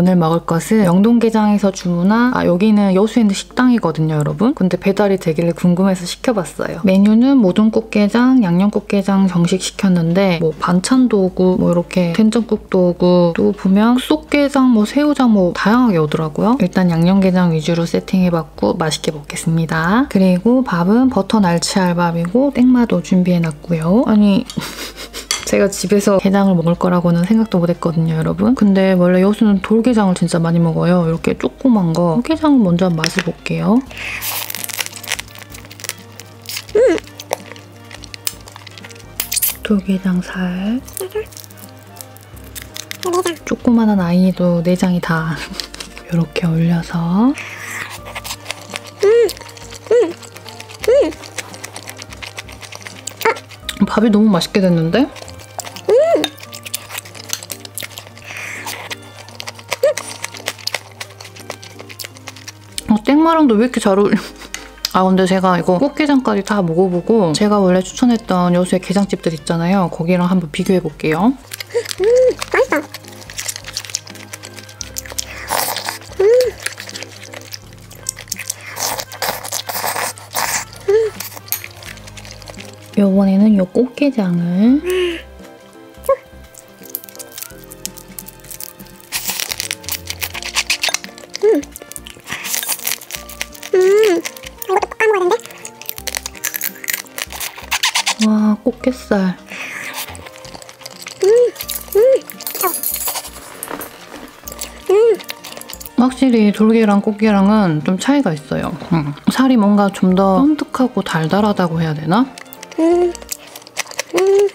오늘 먹을 것은 영동게장에서 주문한 아 여기는 여수에 있는 식당이거든요 여러분. 근데 배달이 되길래 궁금해서 시켜봤어요. 메뉴는 모든 꽃게장, 양념 꽃게장 정식 시켰는데 뭐 반찬도 오고 뭐 이렇게 된장국도 오고 또 보면 쏙게장, 뭐 새우장 뭐 다양하게 오더라고요. 일단 양념게장 위주로 세팅해봤고 맛있게 먹겠습니다. 그리고 밥은 버터 날치알밥이고 땡마도 준비해놨고요. 아니 제가 집에서 게장을 먹을 거라고는 생각도 못했거든요, 여러분. 근데 원래 여수는 돌게장을 진짜 많이 먹어요. 이렇게 조그만 거. 게장을 먼저 맛을 볼게요. 돌게장 살. 조그만한 아이도 내장이 다 이렇게 올려서 밥이 너무 맛있게 됐는데? 어, 땡마랑도 왜 이렇게 잘 어울려? 아 근데 제가 이거 꽃게장까지 다 먹어보고 제가 원래 추천했던 여수의 게장집들 있잖아요. 거기랑 한번 비교해볼게요. 맛있다. 요번에는 요 꽃게장을 와 꽃게살 확실히 돌게랑 꽃게랑은 좀 차이가 있어요. 음. 살이 뭔가 좀 더 쫀득하고 달달하다고 해야 되나? 음, 음.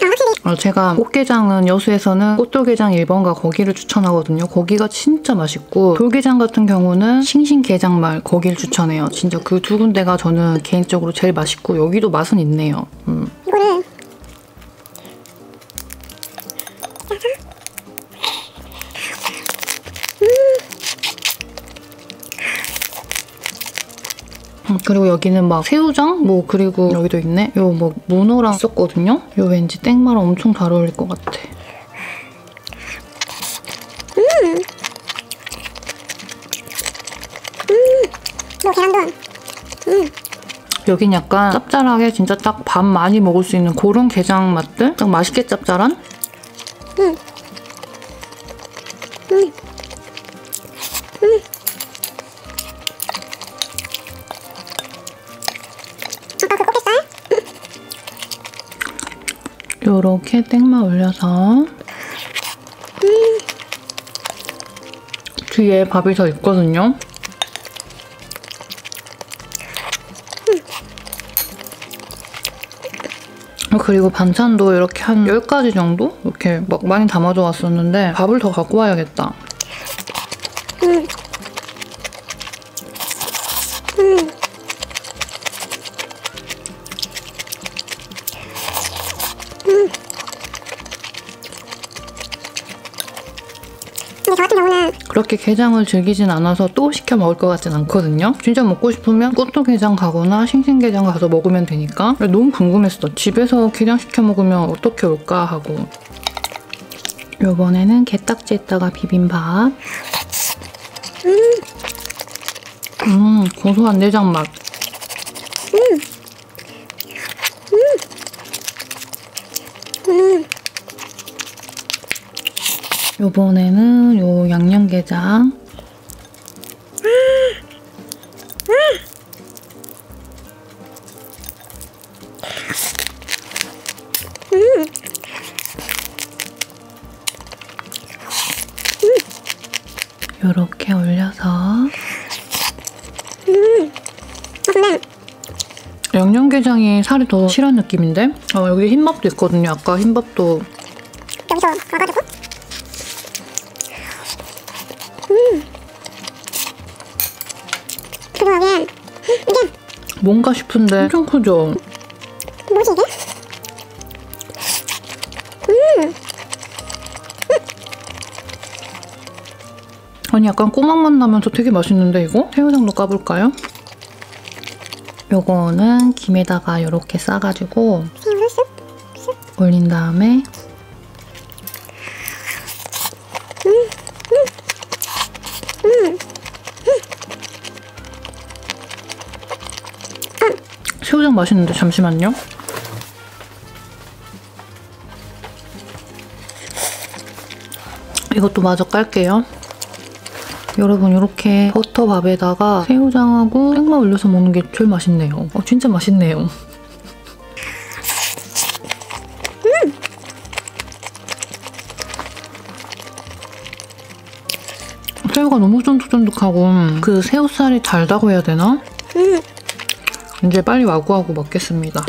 아, 확실히 어, 제가 꽃게장은 여수에서는 꽃돌게장 1번가 거기를 추천하거든요. 거기가 진짜 맛있고 돌게장 같은 경우는 싱싱게장말 거기를 추천해요. 진짜 그 두 군데가 저는 개인적으로 제일 맛있고 여기도 맛은 있네요. 음. 그리고 여기는 막 새우장? 뭐 그리고 여기도 있네? 요 뭐 문어랑 있었거든요? 요 왠지 땡마랑 엄청 잘 어울릴 것 같아. 요 계란도 여긴 약간 짭짤하게 진짜 딱 밥 많이 먹을 수 있는 그런 게장 맛들? 딱 맛있게 짭짤한? 음. 아까 요렇게 땡마 올려서 뒤에 밥이 더 있거든요. 그리고 반찬도 이렇게 한 10가지 정도? 이렇게 막 많이 담아줘 왔었는데 밥을 더 갖고 와야겠다. 그렇게 게장을 즐기진 않아서 또 시켜 먹을 것 같진 않거든요. 진짜 먹고 싶으면 꽃도게장 가거나 싱싱게장 가서 먹으면 되니까 너무 궁금했어. 집에서 게장 시켜 먹으면 어떻게 올까 하고 요번에는 게딱지에다가 비빔밥 음 고소한 내장 맛 요번에는 요 양념게장 요렇게 올려서 양념게장이 살이 더 실한 느낌인데? 어, 여기 흰밥도 있거든요. 아까 흰밥도 뭔가 싶은데 엄청 크죠? 뭐지 이게? 아니 약간 꼬막 맛 나면서 되게 맛있는데 이거? 새우장도 까볼까요? 요거는 김에다가 이렇게 싸가지고 새우를 쓱 올린 다음에 맛있는데 잠시만요. 이것도 마저 깔게요. 여러분 이렇게 버터밥에다가 새우장하고 생마 올려서 먹는 게 제일 맛있네요. 어, 진짜 맛있네요. 새우가 너무 쫀득쫀득하고 그 새우살이 달다고 해야 되나? 음, 이제 빨리 와구와구 먹겠습니다.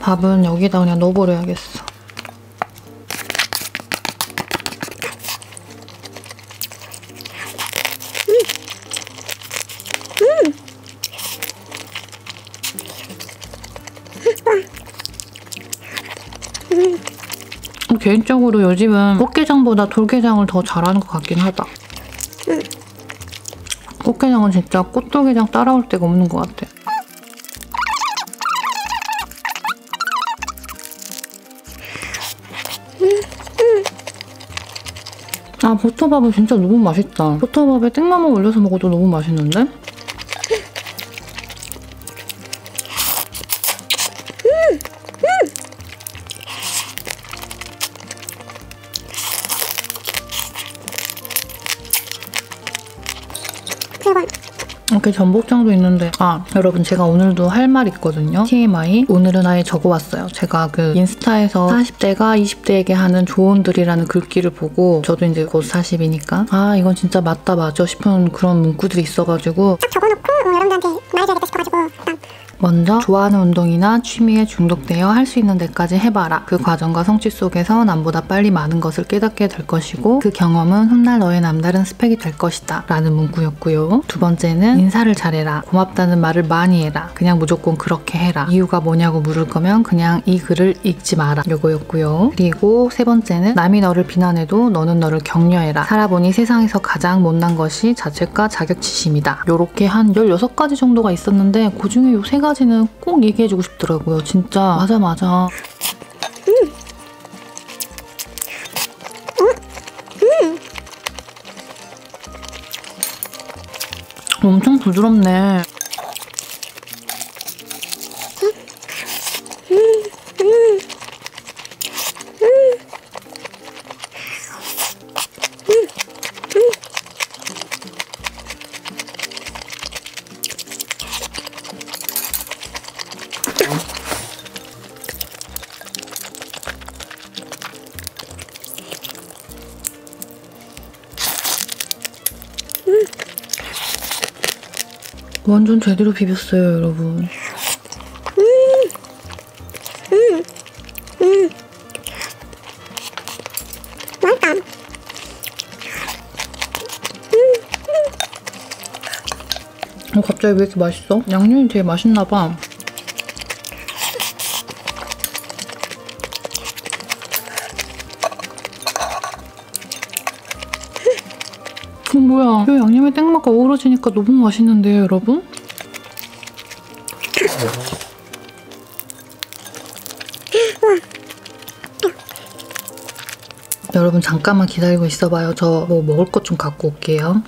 밥은 여기다 그냥 넣어버려야겠어. 개인적으로 요즘은 꽃게장보다 돌게장을 더 잘하는 것 같긴 하다. 꽃게장은 진짜 꽃돌게장 따라올 데가 없는 것 같아. 아 버터밥은 진짜 너무 맛있다. 버터밥에 땡마만 올려서 먹어도 너무 맛있는데? 이렇게 전복장도 있는데. 아 여러분 제가 오늘도 할 말 있거든요. TMI 오늘은 아예 적어왔어요. 제가 그 인스타에서 40대가 20대에게 하는 조언들이라는 글귀를 보고 저도 이제 곧 40이니까. 아 이건 진짜 맞다 맞아 싶은 그런 문구들이 있어가지고. 딱 적어놓고 어, 여러분들한테 말해줘야겠다 싶어가지고 일단 먼저 좋아하는 운동이나 취미에 중독되어 할 수 있는 데까지 해봐라. 그 과정과 성취 속에서 남보다 빨리 많은 것을 깨닫게 될 것이고 그 경험은 훗날 너의 남다른 스펙이 될 것이다. 라는 문구였고요. 두 번째는 인사를 잘해라. 고맙다는 말을 많이 해라. 그냥 무조건 그렇게 해라. 이유가 뭐냐고 물을 거면 그냥 이 글을 읽지 마라. 요거였고요. 그리고 세 번째는 남이 너를 비난해도 너는 너를 격려해라. 살아보니 세상에서 가장 못난 것이 자책과 자격지심이다. 요렇게 한 16가지 정도가 있었는데 그 중에 요세가 지는 꼭 얘기해주고 싶더라고요. 진짜 맞아 맞아. 엄청 부드럽네. 완전 제대로 비볐어요, 여러분. 어, 갑자기 왜 이렇게 맛있어? 양념이 되게 맛있나 봐. 땡맛과 어우러지니까 너무 맛있는데요, 여러분? 여러분 잠깐만 기다리고 있어봐요. 저 뭐 먹을 것 좀 갖고 올게요.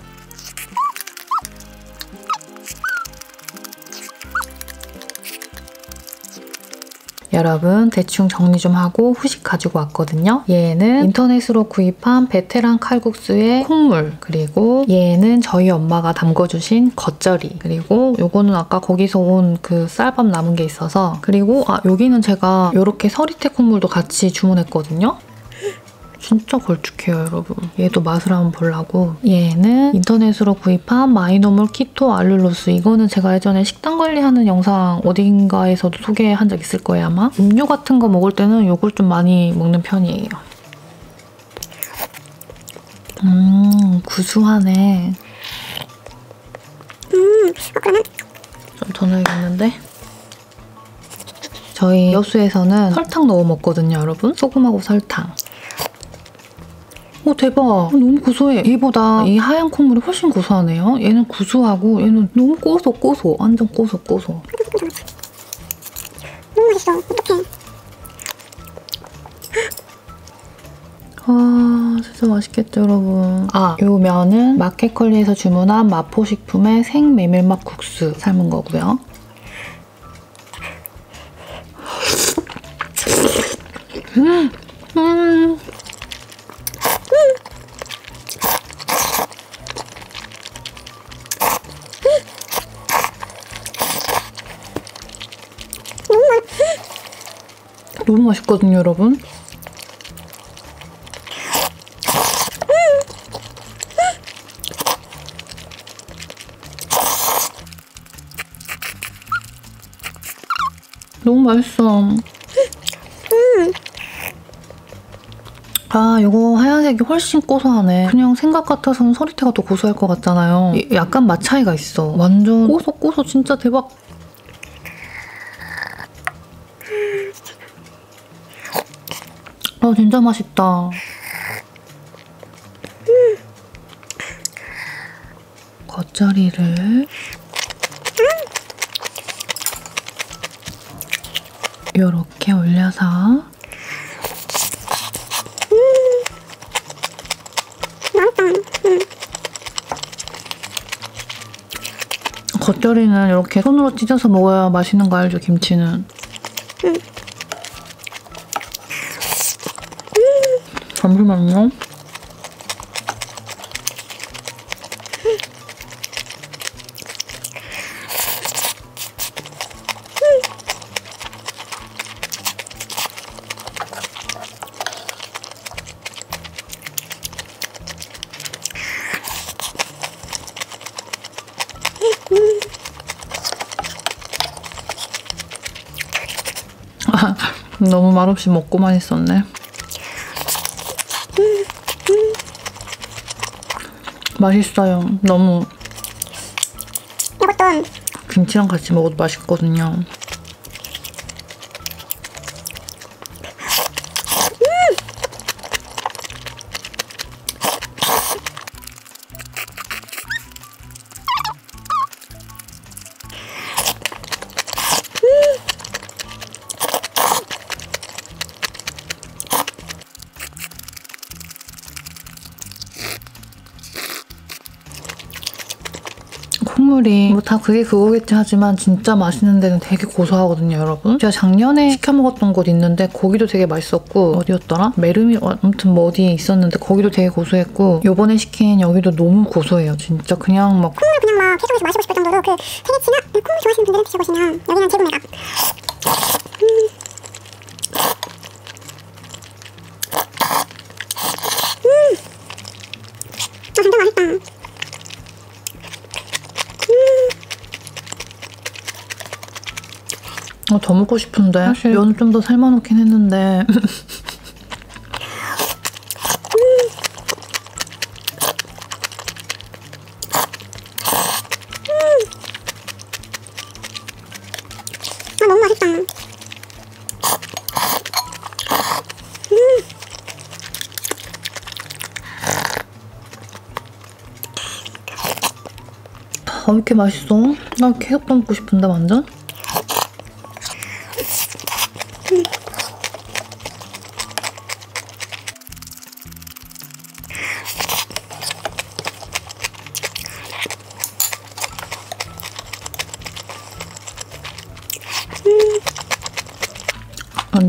여러분 대충 정리 좀 하고 후식 가지고 왔거든요. 얘는 인터넷으로 구입한 베테랑 칼국수의 콩물 그리고 얘는 저희 엄마가 담궈주신 겉절이 그리고 요거는 아까 거기서 온 그 쌀밥 남은 게 있어서 그리고 아 여기는 제가 이렇게 서리태 콩물도 같이 주문했거든요. 진짜 걸쭉해요, 여러분. 얘도 맛을 한번 보려고. 얘는 인터넷으로 구입한 마이노멀 keto 알룰로스. 이거는 제가 예전에 식단 관리하는 영상 어딘가에서도 소개한 적 있을 거예요, 아마. 음료 같은 거 먹을 때는 요걸 좀 많이 먹는 편이에요. 음, 구수하네. 좀 더 넣어야겠는데? 저희 여수에서는 설탕 넣어 먹거든요, 여러분. 소금하고 설탕. 오 대박. 어, 너무 고소해. 얘보다 이 하얀 콩물이 훨씬 고소하네요. 얘는 구수하고 얘는 너무 고소 고소. 완전 고소 고소. 너무 맛있어. 어떡해. 아 진짜 맛있겠죠 여러분. 아. 요 면은 마켓컬리에서 주문한 마포식품의 생메밀맛 국수 삶은 거고요. 음, 음. 너무 맛있거든요 여러분 너무 맛있어. 아, 이거 하얀색이 훨씬 고소하네. 그냥 생각 같아서는 서리태가 더 고소할 것 같잖아요. 이- 약간 맛 차이가 있어. 완전 고소, 고소, 진짜 대박. 아, 진짜 맛있다. 겉절이를 요렇게 올려서 겉절이는 이렇게 손으로 찢어서 먹어야 맛있는 거 알죠, 김치는? 잠시만요. 너무 말없이 먹고만 있었네. 맛있어요. 너무 이것도 김치랑 같이 먹어도 맛있거든요. 그게 그거겠지 하지만 진짜 맛있는 데는 되게 고소하거든요 여러분 제가 작년에 시켜 먹었던 곳 있는데 거기도 되게 맛있었고 어디였더라? 메르미 어, 아무튼 뭐 어디에 있었는데 거기도 되게 고소했고 요번에 시킨 여기도 너무 고소해요 진짜 그냥 막 콩을 그냥 막 계속해서 마시고 싶을 정도로 그 페네치나 콩을 좋아하시는 분들은 드셔보시면 여기는 제구매가 아 진짜 맛있다 어, 더 먹고 싶은데 사실. 면 좀 더 삶아놓긴 했는데. 아 너무 맛있다. 아, 왜 이렇게 맛있어? 나 계속 더 먹고 싶은데 완전?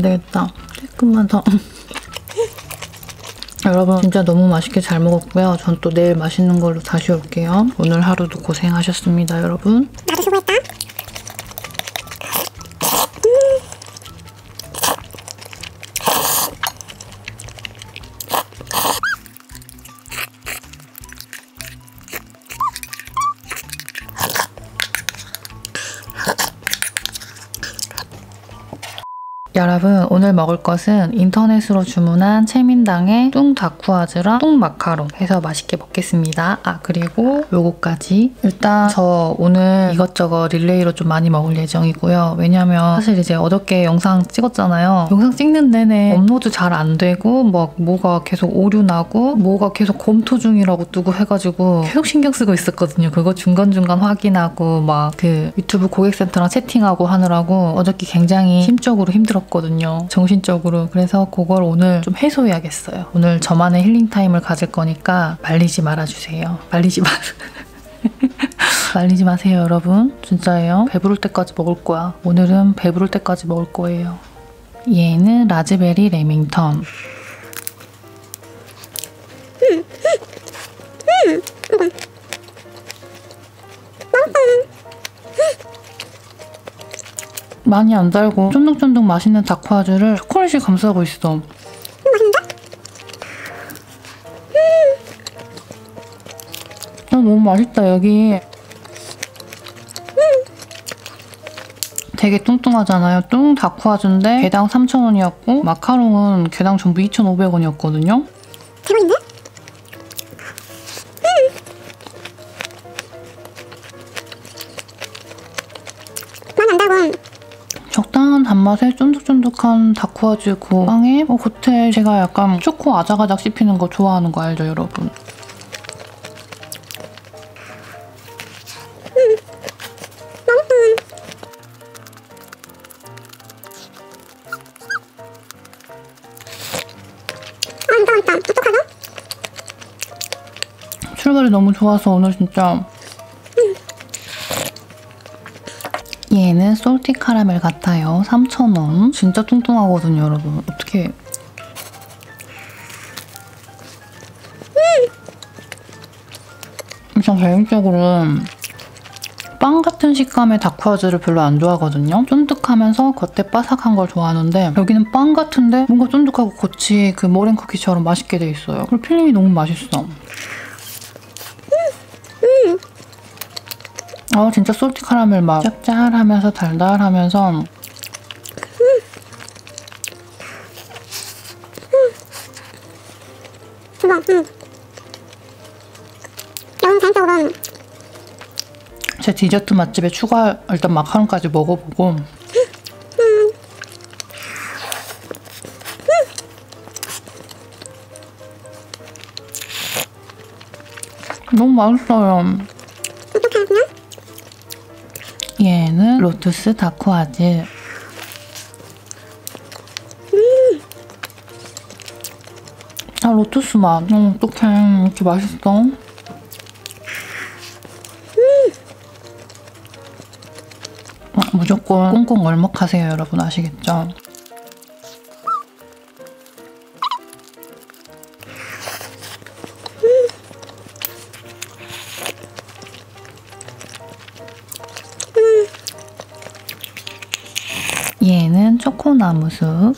안 되겠다. 조금만 더. 여러분 진짜 너무 맛있게 잘 먹었고요. 전 또 내일 맛있는 걸로 다시 올게요. 오늘 하루도 고생하셨습니다, 여러분. 나도 수고했다 오늘 먹을 것은 인터넷으로 주문한 채민당의 뚱 다쿠아즈랑 뚱 마카롱 해서 맛있게 먹겠습니다. 아 그리고 요거까지 일단 저 오늘 이것저것 릴레이로 좀 많이 먹을 예정이고요. 왜냐면 사실 이제 어저께 영상 찍었잖아요. 영상 찍는 내내 업로드 잘 안 되고 막 뭐가 계속 오류 나고 뭐가 계속 검토 중이라고 뜨고 해가지고 계속 신경 쓰고 있었거든요. 그거 중간중간 확인하고 막 그 유튜브 고객센터랑 채팅하고 하느라고 어저께 굉장히 심적으로 힘들었고 아니었거든요. 정신적으로. 그래서 그걸 오늘 좀 해소해야겠어요. 오늘 저만의 힐링 타임을 가질 거니까 말리지 말아주세요. 말리지 마. 말리지 마세요, 여러분. 진짜예요. 배부를 때까지 먹을 거야. 오늘은 배부를 때까지 먹을 거예요. 얘는 라즈베리 레밍턴. 많이 안 달고 쫀득쫀득 맛있는 다쿠아즈를 초콜릿이 감싸고 있어. 아, 너무 맛있다 여기. 되게 뚱뚱하잖아요. 뚱 다쿠아즈인데 개당 3,000원이었고 마카롱은 개당 전부 2,500원이었거든요. 대박인데? 적당한 단맛에 쫀득쫀득한 다쿠아즈 그 빵에 어, 겉에 제가 약간 초코 아작아작 씹히는 거 좋아하는 거 알죠 여러분? 아 진짜 맛있다 어떡하죠? 출발이 너무 좋아서 오늘 진짜 얘는 salty 카라멜 같아요 3,000원 진짜 뚱뚱하거든요 여러분 어떻게 저 개인적으로는 빵 같은 식감의 다쿠아즈를 별로 안 좋아하거든요. 쫀득하면서 겉에 바삭한 걸 좋아하는데 여기는 빵 같은데 뭔가 쫀득하고 겉이 그 머랭 쿠키처럼 맛있게 돼 있어요. 그리고 필링이 너무 맛있어. 아 진짜 솔티 카라멜 맛 짭짤하면서 달달하면서 제 디저트 맛집에 추가 일단 마카롱까지 먹어보고 너무 맛있어요. 어떡하냐? 얘는 로투스 다쿠아즈. 아 로투스 맛. 어, 어떡해 이렇게 맛있어? 어, 무조건 꽁꽁 얼먹하세요 여러분 아시겠죠? 초코나무숲.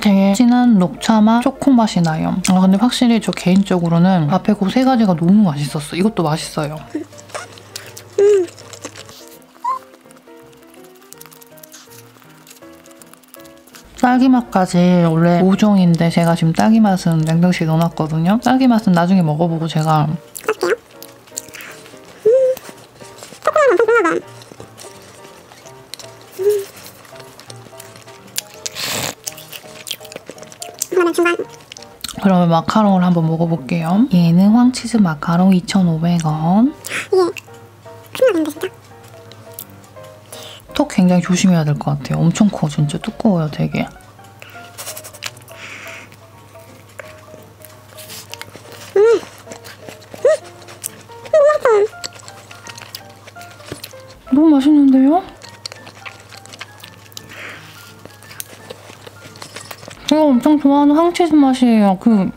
되게 진한 녹차 맛, 초코 맛이 나요. 아 근데 확실히 저 개인적으로는 앞에 그 세 가지가 너무 맛있었어. 이것도 맛있어요. 딸기 맛까지 원래 5종인데 제가 지금 딸기 맛은 냉동실에 넣어놨거든요. 딸기 맛은 나중에 먹어보고 제가 마카롱을 한번 먹어볼게요. 얘는 황치즈 마카롱 2,500원. 이게 턱 굉장히 조심해야 될 것 같아요. 엄청 커, 진짜 두꺼워요, 되게. 너무 맛있는데요? 제가 엄청 좋아하는 황치즈 맛이에요. 그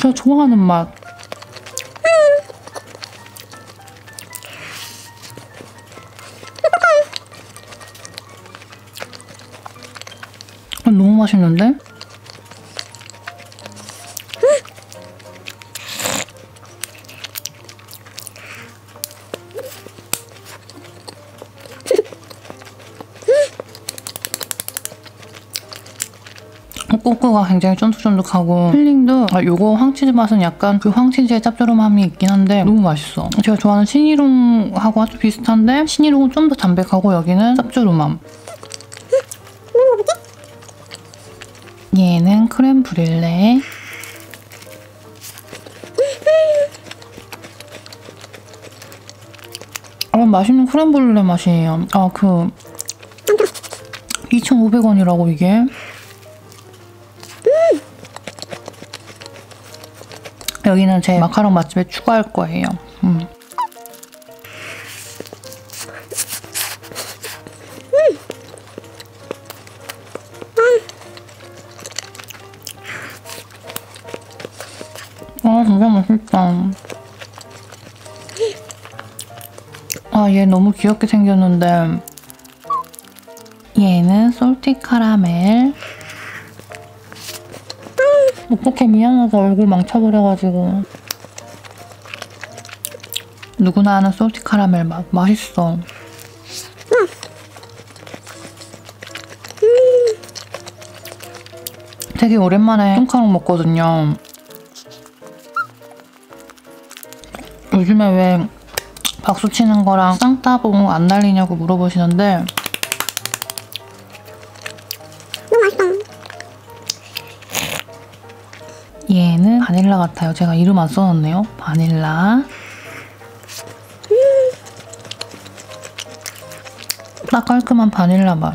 제가 좋아하는 맛. 아, 너무 맛있는데? 꼬끄가 굉장히 쫀득쫀득하고 필링도 아, 요거 황치즈 맛은 약간 그 황치즈의 짭조름함이 있긴 한데 너무 맛있어. 제가 좋아하는 신이롱하고 아주 비슷한데 신이롱은 좀 더 담백하고 여기는 짭조름함. 얘는 크렘 브륄레. 맛있는 크렘브륄레 맛이에요. 아, 그 2,500원이라고 이게. 여기는 제 마카롱 맛집에 추가할 거예요. 음. 아 진짜 맛있다. 아 얘 너무 귀엽게 생겼는데 얘는 솔티 카라멜. 어떻게 미안하다 얼굴 망쳐버려가지고 누구나 아는 솔티 카라멜 맛 맛있어. 되게 오랜만에 뚱카롱 먹거든요. 요즘에 왜 박수 치는 거랑 쌍따봉 안 날리냐고 물어보시는데 바닐라 같아요. 제가 이름 안 써놨네요. 바닐라. 딱 깔끔한 바닐라 맛.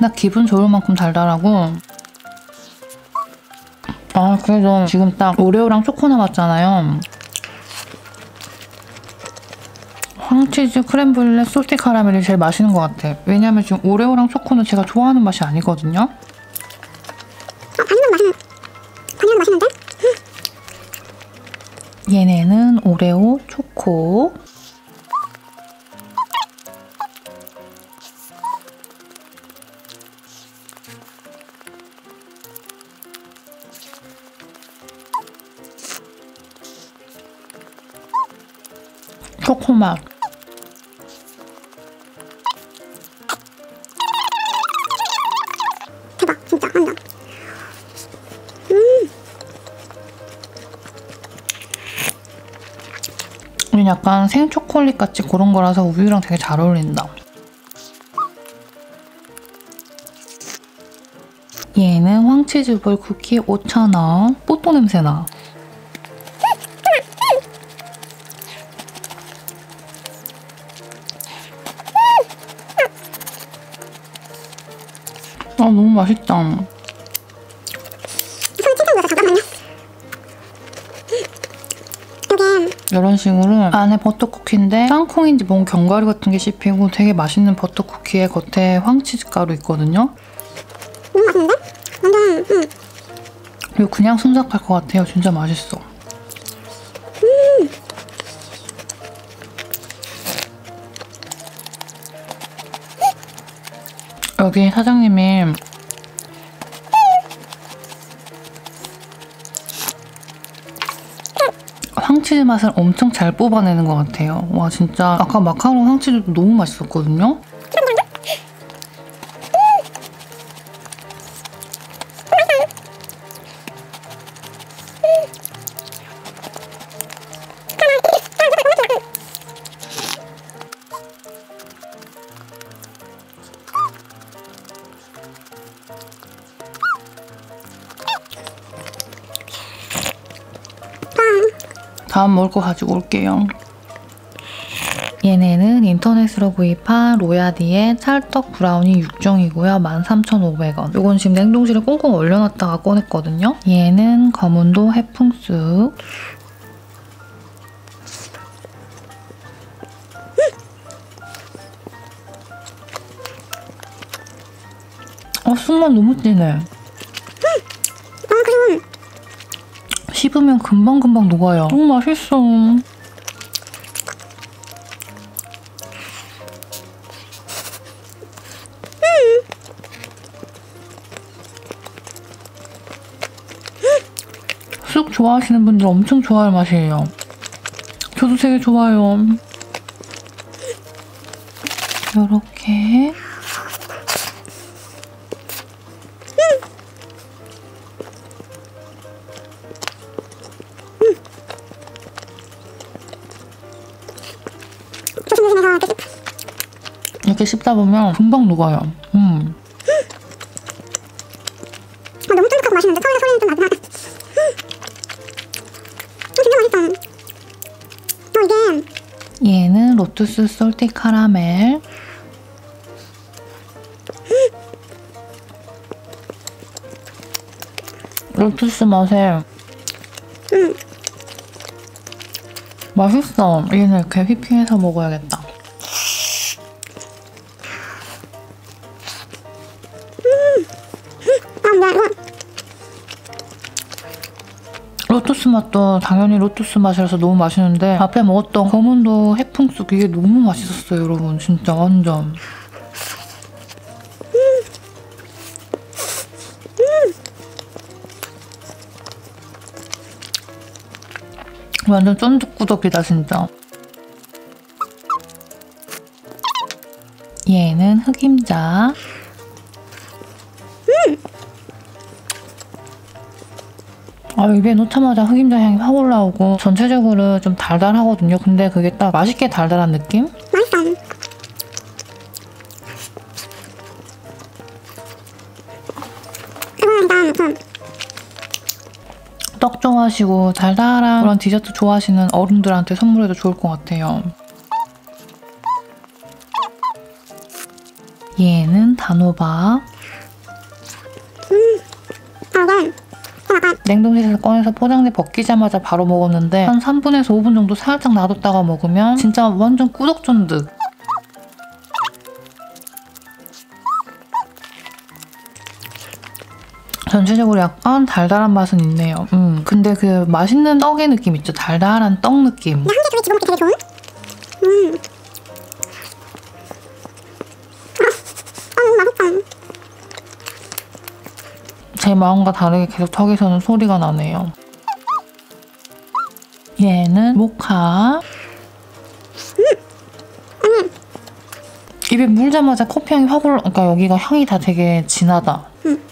딱 기분 좋을 만큼 달달하고 아 그래도 지금 딱 오레오랑 초코 남았잖아요 황치즈 크렘블레 솔티 카라멜이 제일 맛있는 것 같아. 왜냐면 지금 오레오랑 초코는 제가 좋아하는 맛이 아니거든요 약간 생초콜릿 같이 그런 거라서 우유랑 되게 잘 어울린다. 얘는 황치즈볼 쿠키 5,000원. 뽀또 냄새 나. 이런 식으로 안에 버터쿠키인데 땅콩인지 뭔 견과류 같은 게 씹히고 되게 맛있는 버터쿠키에 겉에 황치즈 가루 있거든요. 완전 응. 이거 그냥 순삭할 것 같아요. 진짜 맛있어. 여기 사장님이 황치즈 맛을 엄청 잘 뽑아내는 것 같아요. 와 진짜 아까 마카롱 황치즈도 너무 맛있었거든요. 다음 먹을 거 가지고 올게요. 얘네는 인터넷으로 구입한 로야디의 찰떡 브라우니 6종이고요. 13,500원. 이건 지금 냉동실에 꽁꽁 얼려놨다가 꺼냈거든요. 얘는 검은도 해풍쑥. 어, 쑥맛 너무 진해. 씹으면 금방금방 녹아요. 너무 맛있어. 쑥 좋아하시는 분들 엄청 좋아할 맛이에요. 저도 되게 좋아요. 이렇게 먹다 보면 금방 녹아요. 음. 아, 너무 쫀득하고 맛있는데 서울의 소리는 좀 나구나. 얘는 로투스 솔티 카라멜. 로투스 맛에 음. 맛있어. 얘는 이렇게 휘핑해서 먹어야겠다. 맛도 당연히 로투스 맛이라서 너무 맛있는데 앞에 먹었던 검은도 해풍쑥 이게 너무 맛있었어요 여러분. 진짜 완전. 완전 쫀득구덕이다 진짜. 얘는 흑임자 아, 입에 넣자마자 흑임자 향이 확 올라오고 전체적으로 좀 달달하거든요. 근데 그게 딱 맛있게 달달한 느낌? 좀떡 좋아하시고 달달한 그런 디저트 좋아하시는 어른들한테 선물해도 좋을 것 같아요. 얘는 단호박. 약간 냉동실에서 꺼내서 포장지 벗기자마자 바로 먹었는데 한 3분에서 5분 정도 살짝 놔뒀다가 먹으면 진짜 완전 꾸덕쫀득. 전체적으로 약간 달달한 맛은 있네요. 음, 근데 그 맛있는 떡의 느낌 있죠? 달달한 떡 느낌. 한개 중에 기본 먹기 되게 좋은 마음과 다르게 계속 턱에서는 소리가 나네요. 얘는 모카. 입에 물자마자 커피 향이 확 올라. 그러니까 여기가 향이 다 되게 진하다. 음,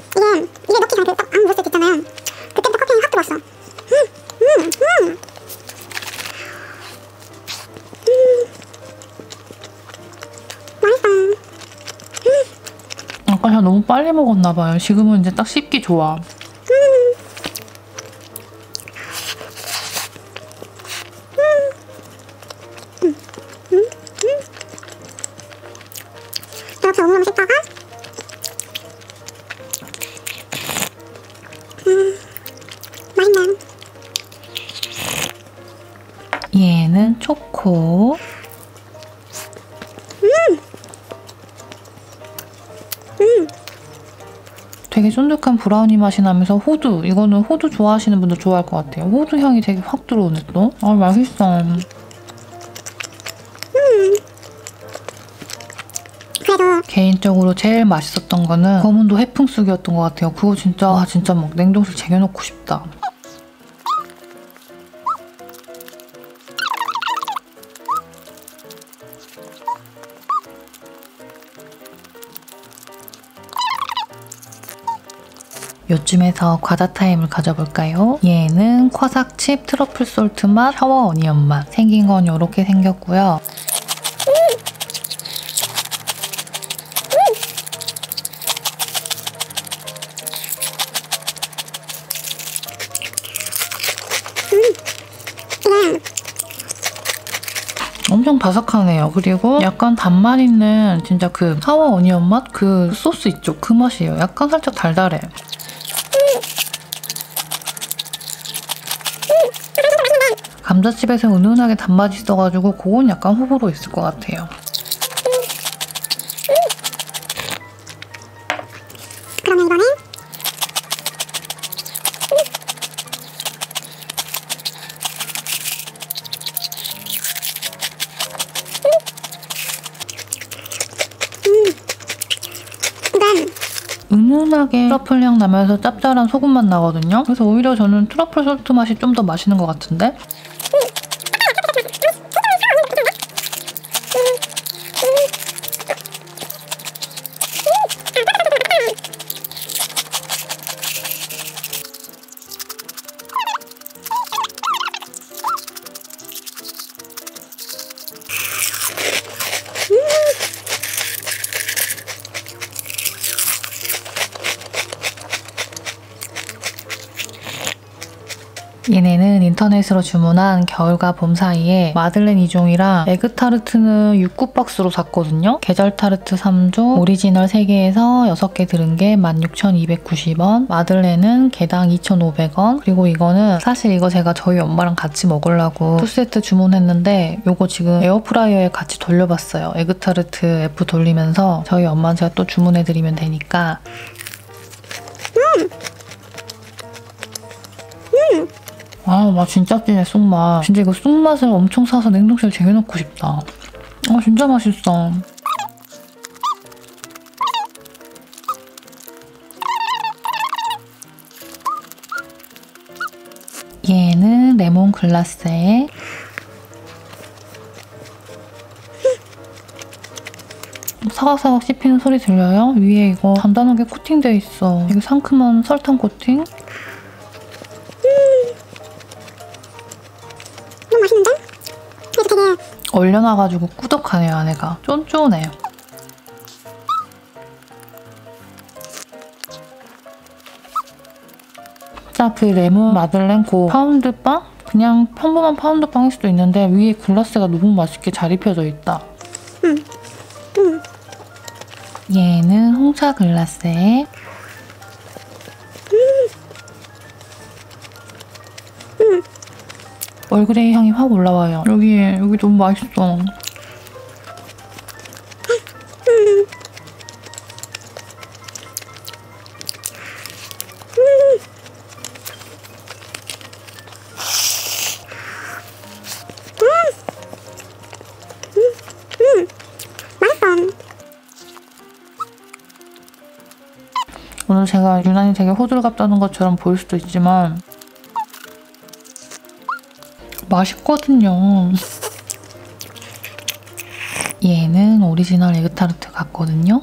먹었나 봐요. 지금은 이제 딱 씹기 좋아. 브라우니 맛이 나면서 호두. 이거는 호두 좋아하시는 분들 좋아할 것 같아요. 호두 향이 되게 확 들어오네 또. 아 맛있어. 그래도 개인적으로 제일 맛있었던 거는 검은도 해풍쑥이었던 것 같아요. 그거 진짜 아, 진짜 막 냉동실 쟁여놓고 싶다. 요쯤에서 과자 타임을 가져볼까요? 얘는 콰삭칩 트러플 salt 맛, sour onion 맛. 생긴 건 이렇게 생겼고요. 엄청 바삭하네요. 그리고 약간 단맛 있는 진짜 그 sour onion 맛? 그 소스 있죠? 그 맛이에요. 약간 살짝 달달해. 감자칩에서 은은하게 단맛이 있어가지고 그건 약간 호불호 있을 것 같아요. 그러면 이번엔 이건 은은하게 트러플 향 나면서 짭짤한 소금 맛 나거든요. 그래서 오히려 저는 트러플 솔트 맛이 좀 더 맛있는 것 같은데? 인터넷으로 주문한 겨울과 봄 사이에 마들렌 2종이랑 에그 타르트는 6구 박스로 샀거든요. 계절 타르트 3종, 오리지널 3개에서 6개 들은 게 16,290원, 마들렌은 개당 2,500원, 그리고 이거는 사실 이거 제가 저희 엄마랑 같이 먹으려고 2세트 주문했는데 요거 지금 에어프라이어에 같이 돌려봤어요. 에그 타르트 에프 돌리면서 저희 엄마 제가 또 주문해드리면 되니까 아, 나 진짜 찐해, 쑥맛. 진짜 이거 쑥맛을 엄청 사서 냉동실에 쟁여놓고 싶다. 아, 진짜 맛있어. 얘는 레몬 글라스에 사각사각 씹히는 소리 들려요? 위에 이거 단단하게 코팅돼 있어. 이게 상큼한 설탕 코팅? 얼려놔가지고 꾸덕하네요, 안에가. 쫀쫀해요. 진짜 그 레몬 마들렌 고 파운드빵? 그냥 평범한 파운드빵일 수도 있는데 위에 글라스가 너무 맛있게 잘 입혀져 있다. 얘는 홍차 글라스에 얼그레이 향이 확 올라와요. 여기 여기 너무 맛있어. 오늘 제가 유난히 되게 호들갑 떠는 것처럼 보일 수도 있지만 맛있거든요. 얘는 오리지널 에그타르트 같거든요.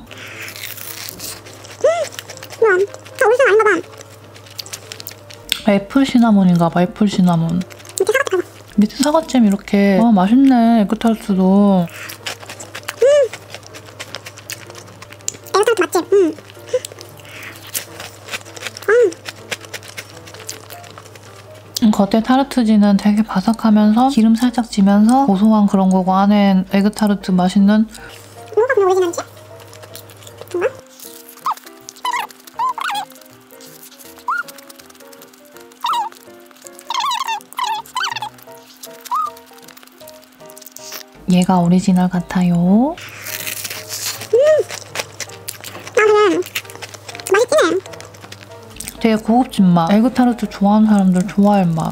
뭐야? 다 오리지널 아닌가 봐. 애플 시나몬인가 봐, 애플 시나몬. 밑에 사과잼 이렇게 아 맛있네 에그타르트도 겉에 타르트지는 되게 바삭하면서 기름 살짝 지면서 고소한 그런 거고 안에 에그타르트 맛있는 뭐가 오리지널이지? 얘가 오리지널 같아요. 되게 고급진 맛. 에그타르트 좋아하는 사람들 좋아할 맛.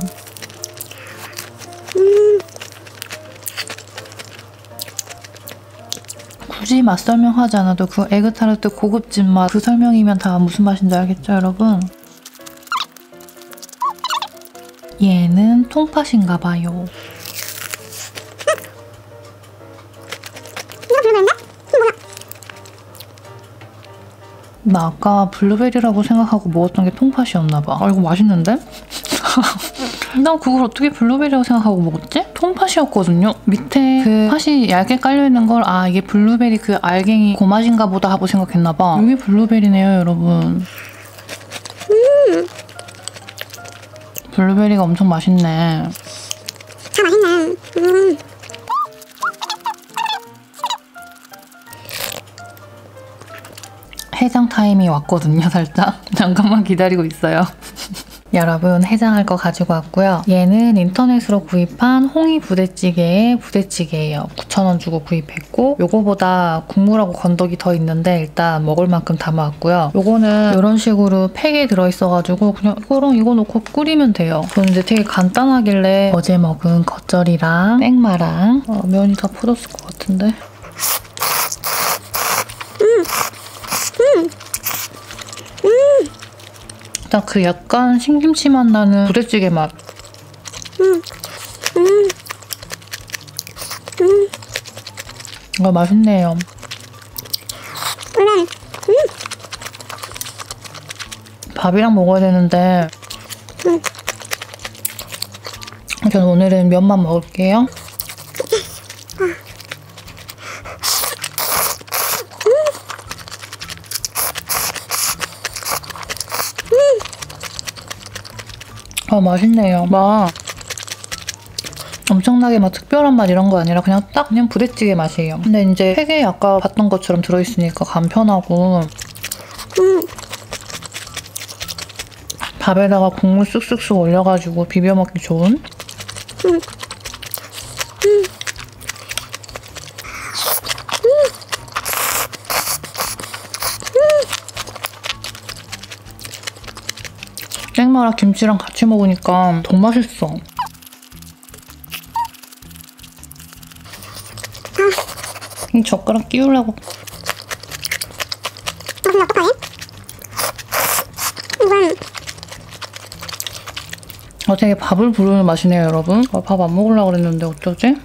굳이 맛 설명하지 않아도 그 에그타르트 고급진 맛 그 설명이면 다 무슨 맛인지 알겠죠, 여러분? 얘는 통팥인가 봐요. 아까 블루베리라고 생각하고 먹었던 게 통팥이었나 봐. 아 이거 맛있는데? 난 그걸 어떻게 블루베리라고 생각하고 먹었지? 통팥이었거든요. 밑에 그 팥이 얇게 깔려 있는 걸 아 이게 블루베리 그 알갱이 그 맛인가 보다 하고 생각했나 봐. 이게 블루베리네요, 여러분. 블루베리가 엄청 맛있네. 해장 타임이 왔거든요, 살짝. 잠깐만 기다리고 있어요. 여러분, 해장할 거 가지고 왔고요. 얘는 인터넷으로 구입한 홍이 부대찌개의 부대찌개예요. 9,000원 주고 구입했고, 요거보다 국물하고 건더기 더 있는데 일단 먹을 만큼 담아왔고요. 요거는 이런 식으로 팩에 들어있어가지고 그냥 이거랑 이거 넣고 끓이면 돼요. 저는 이제 되게 간단하길래 어제 먹은 겉절이랑 생마랑 어, 면이 다 퍼졌을 것 같은데. 일단 그 약간 신김치 맛 나는 부대찌개 맛. 이거 맛있네요. 밥이랑 먹어야 되는데 저는 오늘은 면만 먹을게요. 아 맛있네요. 막 엄청나게 막 특별한 맛 이런 거 아니라 그냥 딱 그냥 부대찌개 맛이에요. 근데 이제 회게 아까 봤던 것처럼 들어있으니까 간 편하고 밥에다가 국물 쑥쑥쑥 올려가지고 비벼 먹기 좋은 생마라 김치랑 같이 먹으니까 더 맛있어. 이 젓가락 끼우려고 어? 이건 어, 되게 밥을 부르는 맛이네요, 여러분. 아, 밥안 먹으려고 그랬는데 어쩌지?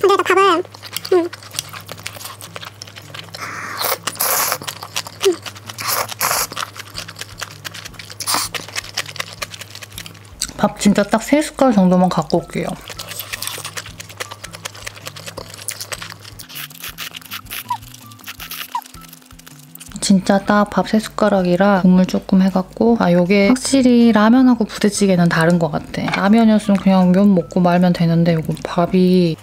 근데 나 밥을 음, 밥 진짜 딱 세 숟갈 정도만 갖고 올게요. 진짜 딱 밥 세 숟가락이라 국물 조금 해갖고 아 요게 확실히 라면하고 부대찌개는 다른 것 같아. 라면이었으면 그냥 면 먹고 말면 되는데 요거 밥이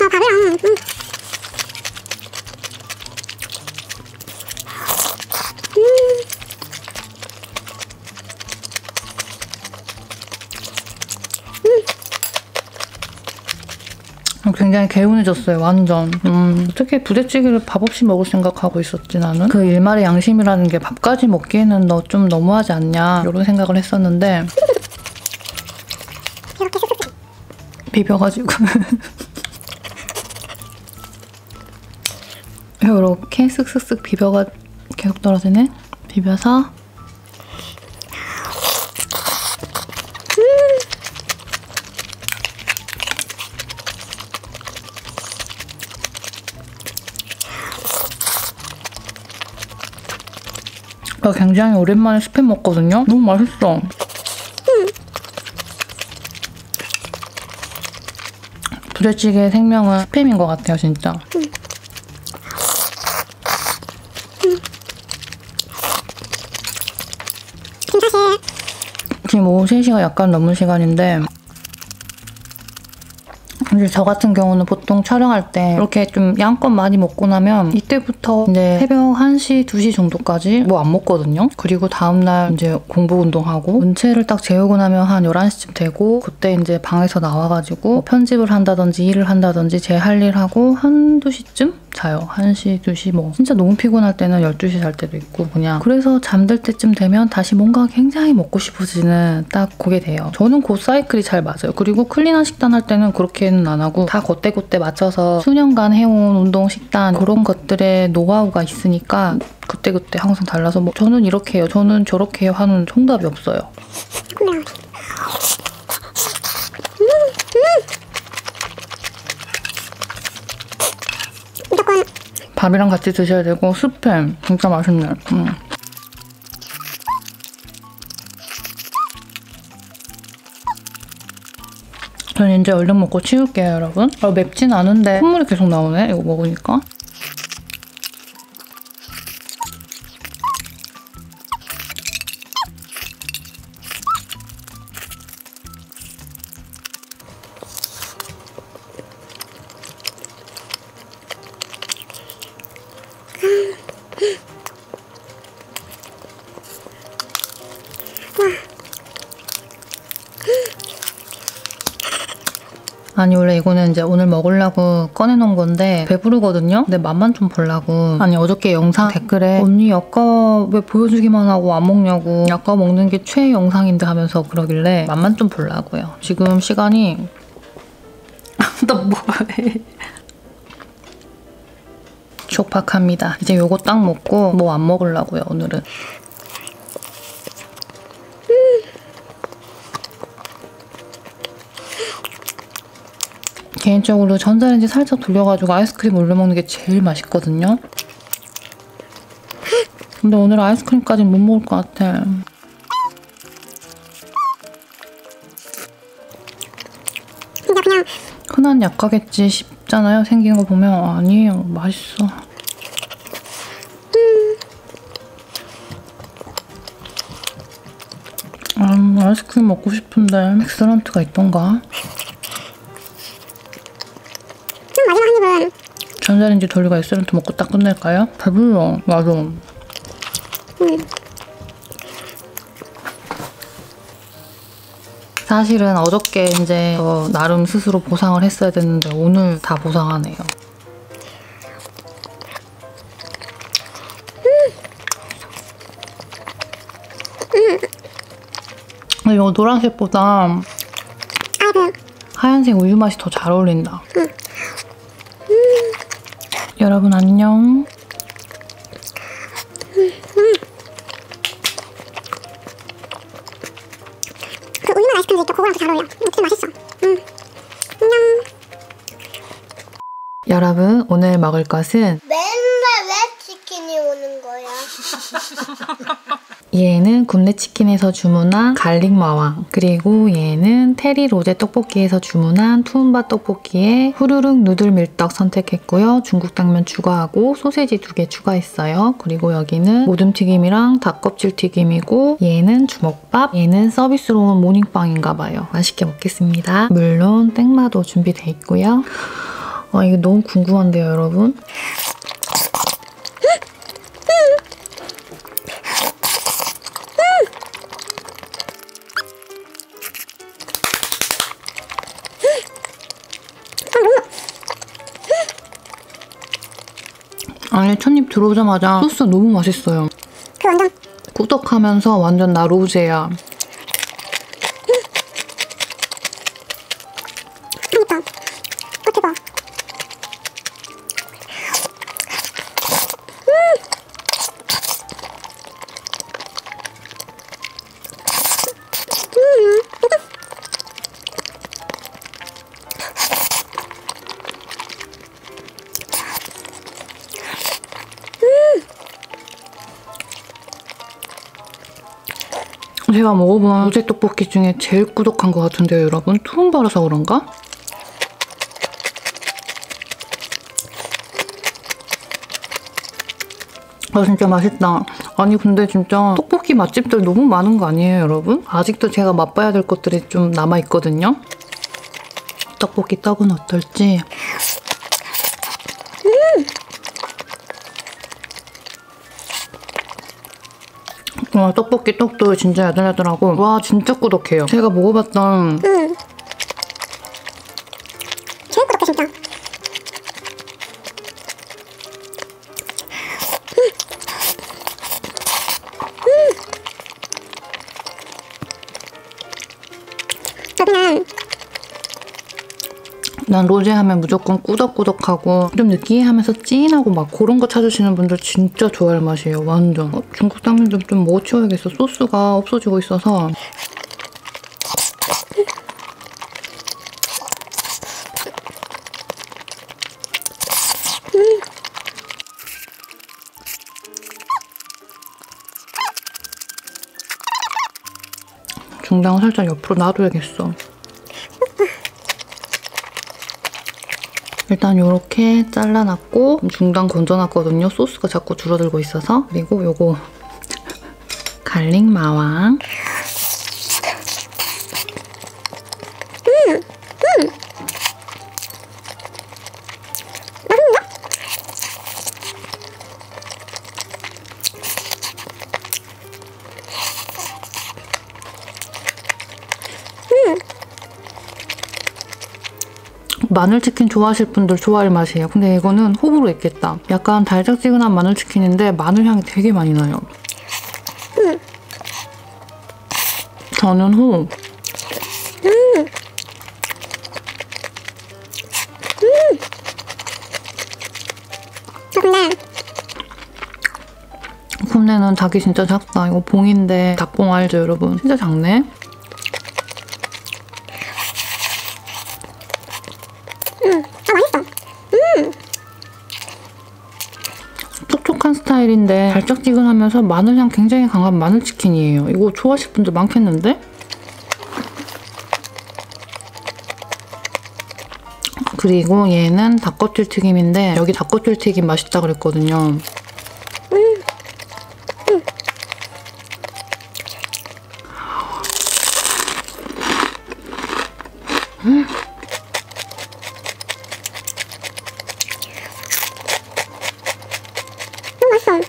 아 밥이랑 음. 굉장히 개운해졌어요, 완전. 음, 어떻게 부대찌개를 밥 없이 먹을 생각하고 있었지, 나는? 그 일말의 양심이라는 게 밥까지 먹기에는 너 좀 너무하지 않냐, 이런 생각을 했었는데, 비벼가지고. 이렇게 쓱쓱쓱 비벼가, 계속 떨어지네? 비벼서. 나 굉장히 오랜만에 스팸 먹거든요? 너무 맛있어. 부대찌개 생명은 스팸인 것 같아요, 진짜. 지금 오후 3시가 약간 넘은 시간인데 이제 저 같은 경우는 보통 촬영할 때 이렇게 좀 양껏 많이 먹고 나면 이때부터 이제 새벽 1시, 2시 정도까지 뭐 안 먹거든요. 그리고 다음날 이제 공부 운동하고 문체를 딱 재우고 나면 한 11시쯤 되고 그때 이제 방에서 나와가지고 뭐 편집을 한다든지 일을 한다든지 제 할 일 하고 한두 시쯤 자요. 1시, 2시 뭐 진짜 너무 피곤할 때는 12시 잘 때도 있고 그냥 그래서 잠들 때쯤 되면 다시 뭔가 굉장히 먹고 싶어지는 딱 그게 돼요. 저는 그 사이클이 잘 맞아요. 그리고 클린한 식단 할 때는 그렇게는 안 하고 다 그때그때 맞춰서 수년간 해온 운동 식단 그런 것들의 노하우가 있으니까 그때그때 항상 달라서 뭐 저는 이렇게 해요. 저는 저렇게 해요 하는 정답이 없어요. 그러면 무조건 밥이랑 같이 드셔야 되고 스팸 진짜 맛있네. 음. 저는 이제 얼른 먹고 치울게요, 여러분. 아, 맵진 않은데 콧물이 계속 나오네, 이거 먹으니까. 아니 원래 이거는 이제 오늘 먹으려고 꺼내놓은 건데 배부르거든요. 근데 맛만 좀 보려고. 아니 어저께 영상 댓글에 언니 아까 왜 보여주기만 하고 안 먹냐고. 아까 먹는 게 최애 영상인데 하면서 그러길래 맛만 좀 보려고요. 지금 시간이 나 뭐해? 촉박합니다. 이제 요거 딱 먹고 뭐 안 먹으려고요 오늘은. 개인적으로 전자레인지 살짝 돌려가지고 아이스크림 올려먹는 게 제일 맛있거든요. 근데 오늘 아이스크림까지는 못 먹을 것 같아. 흔한 약과겠지 싶잖아요. 생긴 거 보면 아니에요. 맛있어. 음, 아이스크림 먹고 싶은데 엑스런트가 있던가? 전자레인지 돌리고 엑설런트 먹고 딱 끝낼까요? 배불러. 맞아. 음, 사실은 어저께 이제 어, 나름 스스로 보상을 했어야 됐는데 오늘 다 보상하네요. 음. 이거 노란색보다. 하얀색 우유 맛이 더 잘 어울린다. 여러분 안녕. 그 우유맛 아이스크림도 있고 그거랑 더잘 어울려. 되게 맛있어. 음, 안녕. 여러분 오늘 먹을 것은 맨날 왜 치킨이 오는 거야? 얘는 굽네치킨에서 주문한 갈릭 마왕 그리고 얘는 테리 로제 떡볶이에서 주문한 투움바 떡볶이에 후루룩 누들 밀떡 선택했고요. 중국 당면 추가하고 소세지 두 개 추가했어요. 그리고 여기는 모듬튀김이랑 닭껍질 튀김이고 얘는 주먹밥 얘는 서비스로 온 모닝빵인가 봐요. 맛있게 먹겠습니다. 물론 땡마도 준비돼 있고요. 아 이게 너무 궁금한데요 여러분? 들어오자마자 소스 너무 맛있어요. 그 완전 꾸덕하면서 완전 나 로제야. 제가 먹어본 로제 떡볶이 중에 제일 꾸덕한 것 같은데요, 여러분? 투움 바라서 그런가? 아 진짜 맛있다. 아니 근데 진짜 떡볶이 맛집들 너무 많은 거 아니에요, 여러분? 아직도 제가 맛봐야 될 것들이 좀 남아 있거든요. 떡볶이 떡은 어떨지. 와 떡볶이 떡도 진짜 야들야들하고 와 진짜 꾸덕해요. 제가 먹어봤던 난 로제 하면 무조건 꾸덕꾸덕하고 좀 느끼하면서 찐하고 막 그런 거 찾으시는 분들 진짜 좋아할 맛이에요. 완전. 어, 중국 당면도 좀 먹어치워야겠어. 소스가 없어지고 있어서. 중당 살짝 옆으로 놔둬야겠어. 일단 이렇게 잘라놨고 중당 건져놨거든요. 소스가 자꾸 줄어들고 있어서. 그리고 요거 갈릭 마왕. 마늘치킨 좋아하실 분들 좋아할 맛이에요. 근데 이거는 호불호 있겠다. 약간 달짝지근한 마늘치킨인데 마늘 향이 되게 많이 나요. 저는 호. 저 근데 굽내는 닭이 진짜 작다. 이거 봉인데 닭봉 알죠, 여러분? 진짜 작네. 스타일인데 달짝지근하면서 마늘향 굉장히 강한 마늘치킨이에요. 이거 좋아하실 분들 많겠는데? 그리고 얘는 닭껍질 튀김인데 여기 닭껍질 튀김 맛있다 그랬거든요. 음, 맛있어.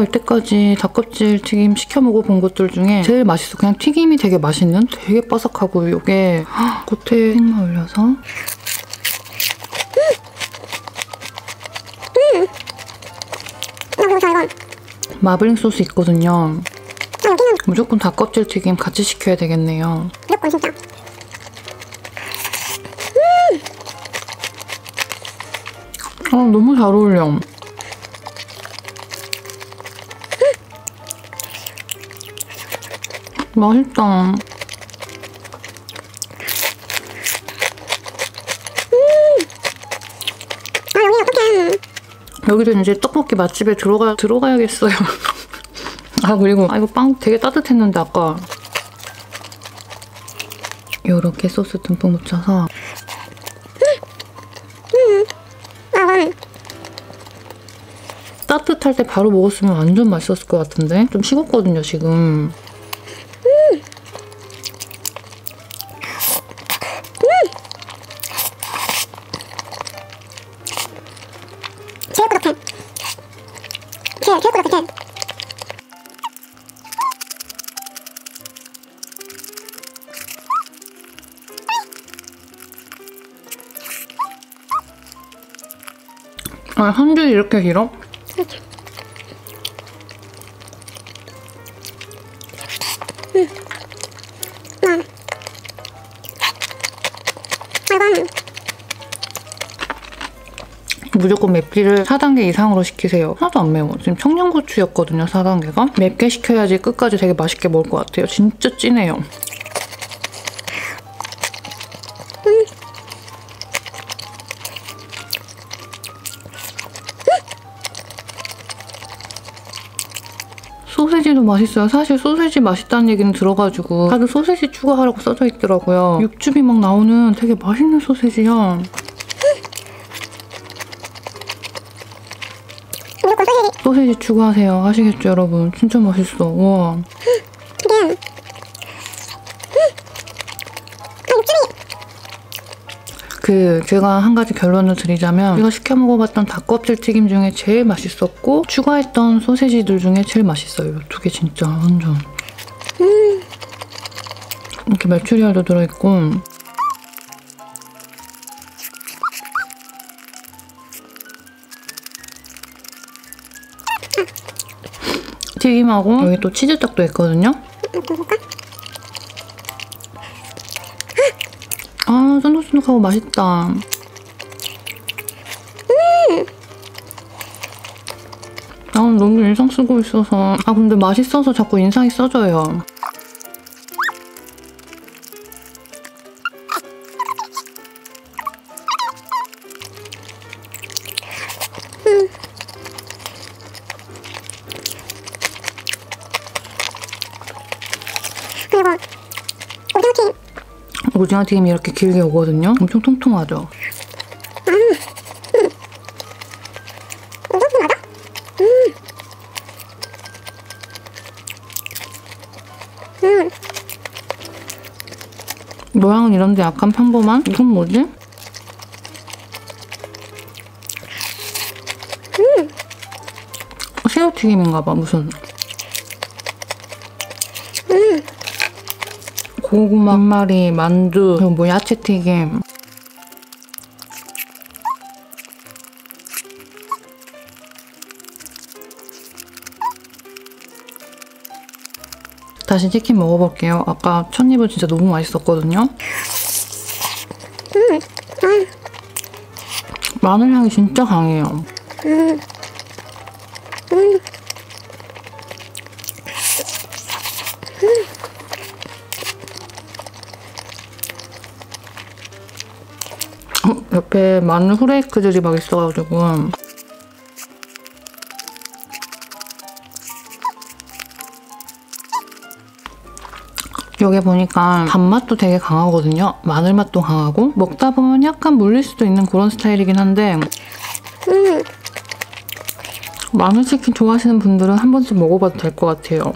제가 이때까지 닭껍질 튀김 시켜 먹어본 것들 중에 제일 맛있어. 그냥 튀김이 되게 맛있는? 되게 바삭하고 이게 겉에 생마 올려서 마블링 소스 있거든요. 무조건 닭껍질 튀김 같이 시켜야 되겠네요. 무조건 진짜. 아, 너무 잘 어울려. 맛있다. 아, 여기 어떡해. 여기도 이제 떡볶이 맛집에 들어가, 들어가야겠어요. 아, 그리고, 아, 이거 빵 되게 따뜻했는데, 아까. 요렇게 소스 듬뿍 묻혀서. 따뜻할 때 바로 먹었으면 완전 맛있었을 것 같은데? 좀 식었거든요, 지금. 줄 이렇게 길어? 무조건 맵기를 4단계 이상으로 시키세요. 하나도 안 매워. 지금 청양고추였거든요, 4단계가. 맵게 시켜야지 끝까지 되게 맛있게 먹을 것 같아요. 진짜 진해요. 맛있어요. 사실 소세지 맛있다는 얘기는 들어가지고 다들 소세지 추가하라고 써져 있더라고요. 육즙이 막 나오는 되게 맛있는 소세지야. 소세지 추가하세요. 아시겠죠, 여러분? 진짜 맛있어. 와. 이게. 아, 육즙이. 그 제가 한 가지 결론을 드리자면 제가 시켜 먹어봤던 닭껍질 튀김 중에 제일 맛있었고 추가했던 소세지들 중에 제일 맛있어요. 두 개 진짜 완전. 이렇게 메추리알도 들어있고 튀김하고 여기 또 치즈떡도 있거든요. 아 쫀득쫀득하고 맛있다. 아 너무 인상 쓰고 있어서 아 근데 맛있어서 자꾸 인상이 써져요. 오징어 튀김이 이렇게 길게 오거든요. 엄청 통통하죠. 모양은 이런데 약간 평범한? 이건 뭐지? 새우튀김인가 봐 무슨 고구마 한 마리, 만두, 뭐 야채 튀김 다시 치킨 먹어볼게요. 아까 첫 입은 진짜 너무 맛있었거든요. 마늘 향이 진짜 강해요. 어, 옆에 마늘 후레이크들이 막 있어가지고 여기 보니까 단맛도 되게 강하거든요. 마늘 맛도 강하고 먹다 보면 약간 물릴 수도 있는 그런 스타일이긴 한데 음, 마늘 치킨 좋아하시는 분들은 한 번쯤 먹어봐도 될 것 같아요.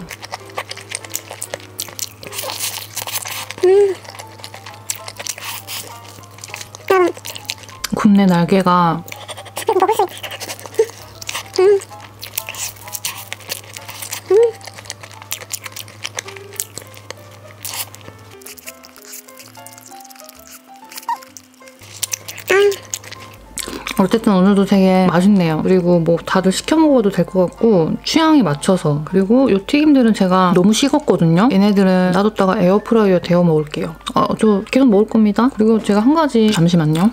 굽네 날개가. 어쨌든 오늘도 되게 맛있네요. 그리고 뭐 다들 시켜 먹어도 될 것 같고 취향에 맞춰서 그리고 이 튀김들은 제가 너무 식었거든요. 얘네들은 놔뒀다가 에어프라이어 데워 먹을게요. 아, 저 계속 먹을 겁니다. 그리고 제가 한 가지 잠시만요.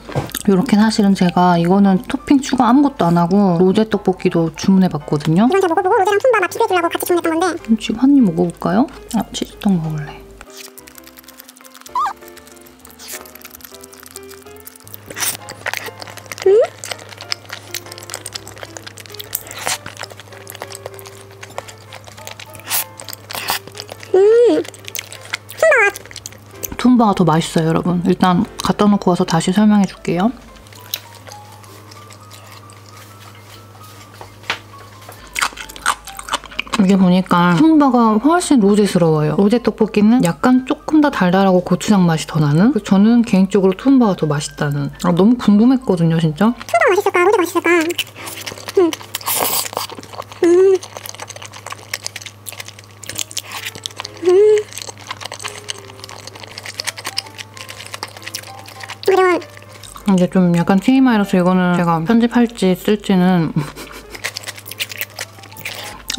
이렇게 사실은 제가 이거는 토핑 추가 아무것도 안 하고 로제 떡볶이도 주문해봤거든요. 이건 제가 먹어보고 로제랑 푼밥 맛 비교해주려고 같이 주문했던 건데 지금 한 입 먹어볼까요? 아, 치즈떡 먹을래. 툰바가 더 맛있어요, 여러분. 일단 갖다 놓고 와서 다시 설명해 줄게요. 이게 보니까 툰바가 훨씬 로제스러워요. 로제 떡볶이는 약간 조금 더 달달하고 고추장 맛이 더 나는? 저는 개인적으로 툰바가 더 맛있다는. 아, 너무 궁금했거든요, 진짜. 푼밥 맛있을까 로제 맛있을까 음. 음. 음. 이제 좀 약간 TMI라서 이거는 제가 편집할지 쓸지는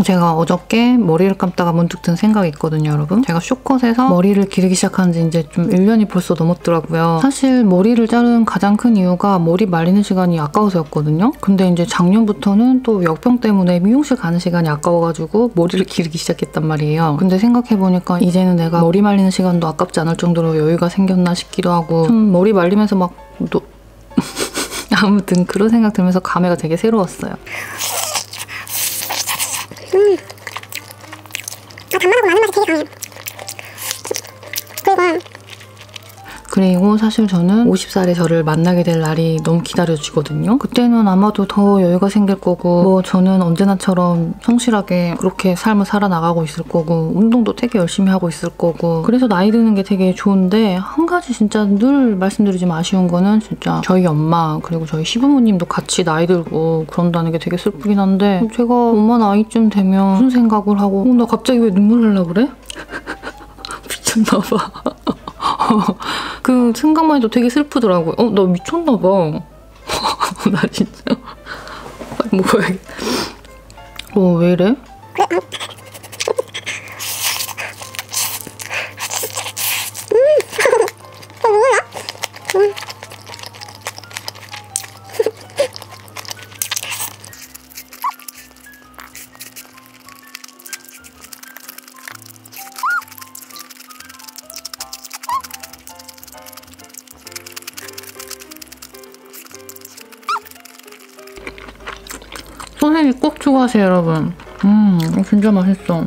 제가 어저께 머리를 감다가 문득 든 생각이 있거든요, 여러분. 제가 쇼컷에서 머리를 기르기 시작한 지 이제 좀 1년이 벌써 넘었더라고요. 사실 머리를 자른 가장 큰 이유가 머리 말리는 시간이 아까워서였거든요. 근데 이제 작년부터는 또 역병 때문에 미용실 가는 시간이 아까워가지고 머리를 기르기 시작했단 말이에요. 근데 생각해보니까 이제는 내가 머리 말리는 시간도 아깝지 않을 정도로 여유가 생겼나 싶기도 하고 참 머리 말리면서 막 노... 아무튼 그런 생각 들면서 감회가 되게 새로웠어요. 아 단맛하고 마늘 맛이 되게 강해 그리고 그리고 사실 저는 50살의 저를 만나게 될 날이 너무 기다려지거든요. 그때는 아마도 더 여유가 생길 거고 뭐 저는 언제나처럼 성실하게 그렇게 삶을 살아나가고 있을 거고 운동도 되게 열심히 하고 있을 거고 그래서 나이 드는 게 되게 좋은데 한 가지 진짜 늘 말씀드리지만 아쉬운 거는 진짜 저희 엄마 그리고 저희 시부모님도 같이 나이 들고 그런다는 게 되게 슬프긴 한데 제가 엄마 나이쯤 되면 무슨 생각을 하고 어, 나 갑자기 왜 눈물 날라 그래? 미쳤나 봐. 그 생각만 해도 되게 슬프더라고요. 어, 나 미쳤나 봐. 나 진짜. 빨리 먹어야겠다. 어, 왜 이래? 소세지 꼭 추가하세요, 여러분. 음, 진짜 맛있어.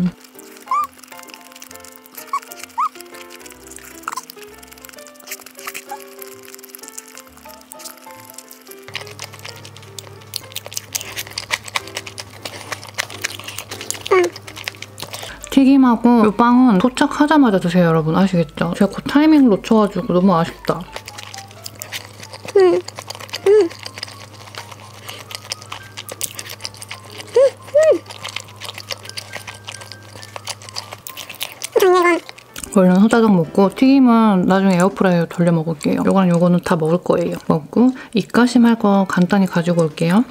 튀김하고 이 빵은 도착하자마자 드세요, 여러분. 아시겠죠? 제가 그 타이밍을 놓쳐가지고 너무 아쉽다. 당연히 얼른 후다닥 먹고 튀김은 나중에 에어프라이어 돌려 먹을게요. 요거랑 요거는 다 먹을 거예요. 먹고 입가심 할 거 간단히 가지고 올게요.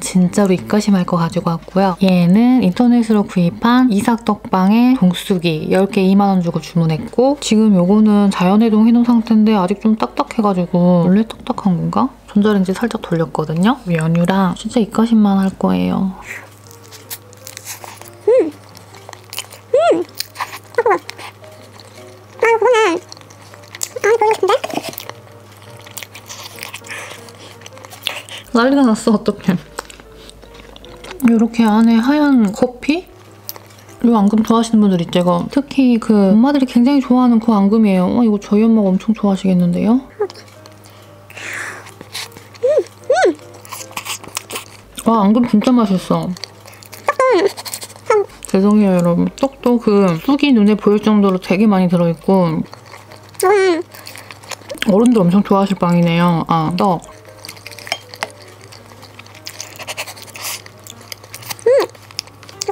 진짜로 입가심할 거 가지고 왔고요. 얘는 인터넷으로 구입한 이삭떡방에 동수기 10개 2만원 주고 주문했고 지금 요거는 자연해동 해놓은 상태인데 아직 좀 딱딱해가지고 원래 딱딱한 건가? 전자레인지 살짝 돌렸거든요. 연유랑 진짜 입가심만 할 거예요. 아 그거는 아 싶은데? 난리가 났어 어떡해 이렇게 안에 하얀 커피? 이 앙금 좋아하시는 분들 있죠 이거 특히 그 엄마들이 굉장히 좋아하는 그 앙금이에요 어, 이거 저희 엄마가 엄청 좋아하시겠는데요? 와 앙금 진짜 맛있어 죄송해요 여러분 떡도 그 쑥이 눈에 보일 정도로 되게 많이 들어있고 음 어른들 엄청 좋아하실 빵이네요 아 떡. 이거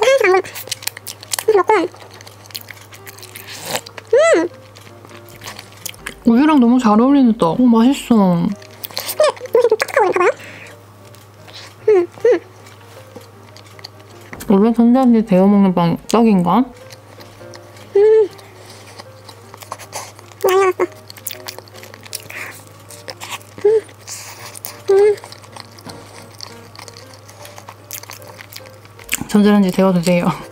하얀색 안 이거 먹고 우유랑 너무 잘떡 오, 맛있어? 원래 전자레인지 데워 먹는 빵 떡인가? 전자레인지 데워 드세요.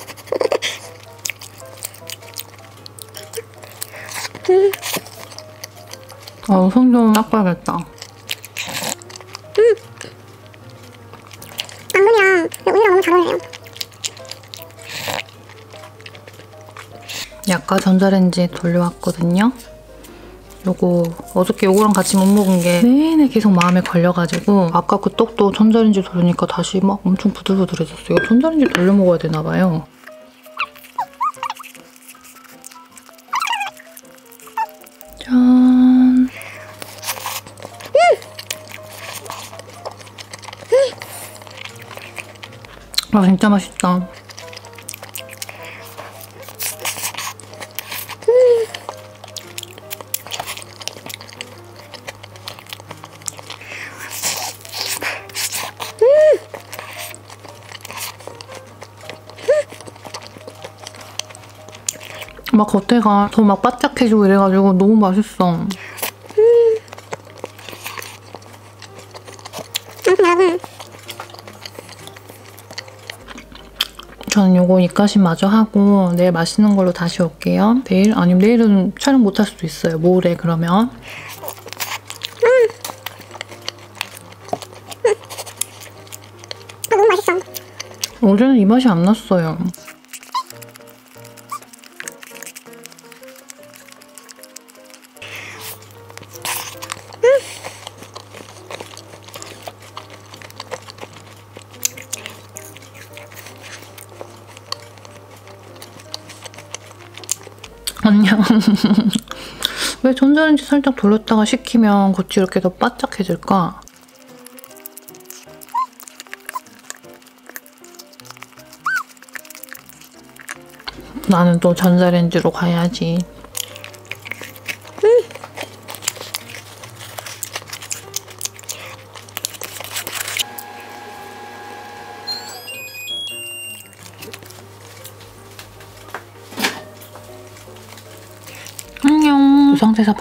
어, 손좀 닦아야겠다. 앙금이랑 우유랑 너무 잘 어울려요 약간 전자레인지에 돌려왔거든요. 요거 어저께 요거랑 같이 못 먹은 게 내내 계속 마음에 걸려가지고 아까 그 떡도 전자레인지 돌리니까 다시 막 엄청 부들부들해졌어요. 전자레인지 돌려 먹어야 되나 봐요. 아 진짜 맛있다. 막 겉에가 더 막 바짝해지고 이래가지고 너무 맛있어. 아무튼 여러분 저는 요거 입가심 마저 하고 내일 맛있는 걸로 다시 올게요. 내일? 아니면 내일은 촬영 못 할 수도 있어요. 모레 그러면. 아 너무 맛있어 어제는 이 맛이 안 났어요. 왜 전자레인지 살짝 돌렸다가 식히면 겉이 이렇게 더 바짝해질까? 나는 또 전자레인지로 가야지.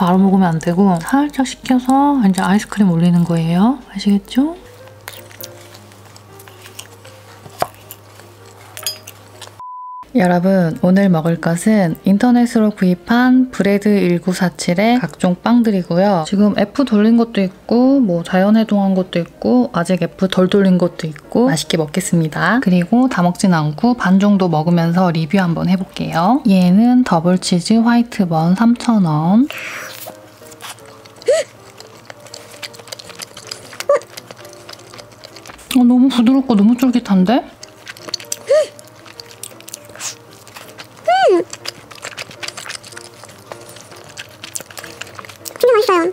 바로 먹으면 안 되고 살짝 식혀서 이제 아이스크림 올리는 거예요. 아시겠죠? 여러분 오늘 먹을 것은 인터넷으로 구입한 브레드 1947의 각종 빵들이고요. 지금 에프 돌린 것도 있고 뭐 자연해동한 것도 있고 아직 에프 덜 돌린 것도 있고 맛있게 먹겠습니다. 그리고 다 먹진 않고 반 정도 먹으면서 리뷰 한번 해볼게요. 얘는 더블치즈 white bun 3,000원 어, 너무 부드럽고 너무 쫄깃한데? 진짜 맛있어요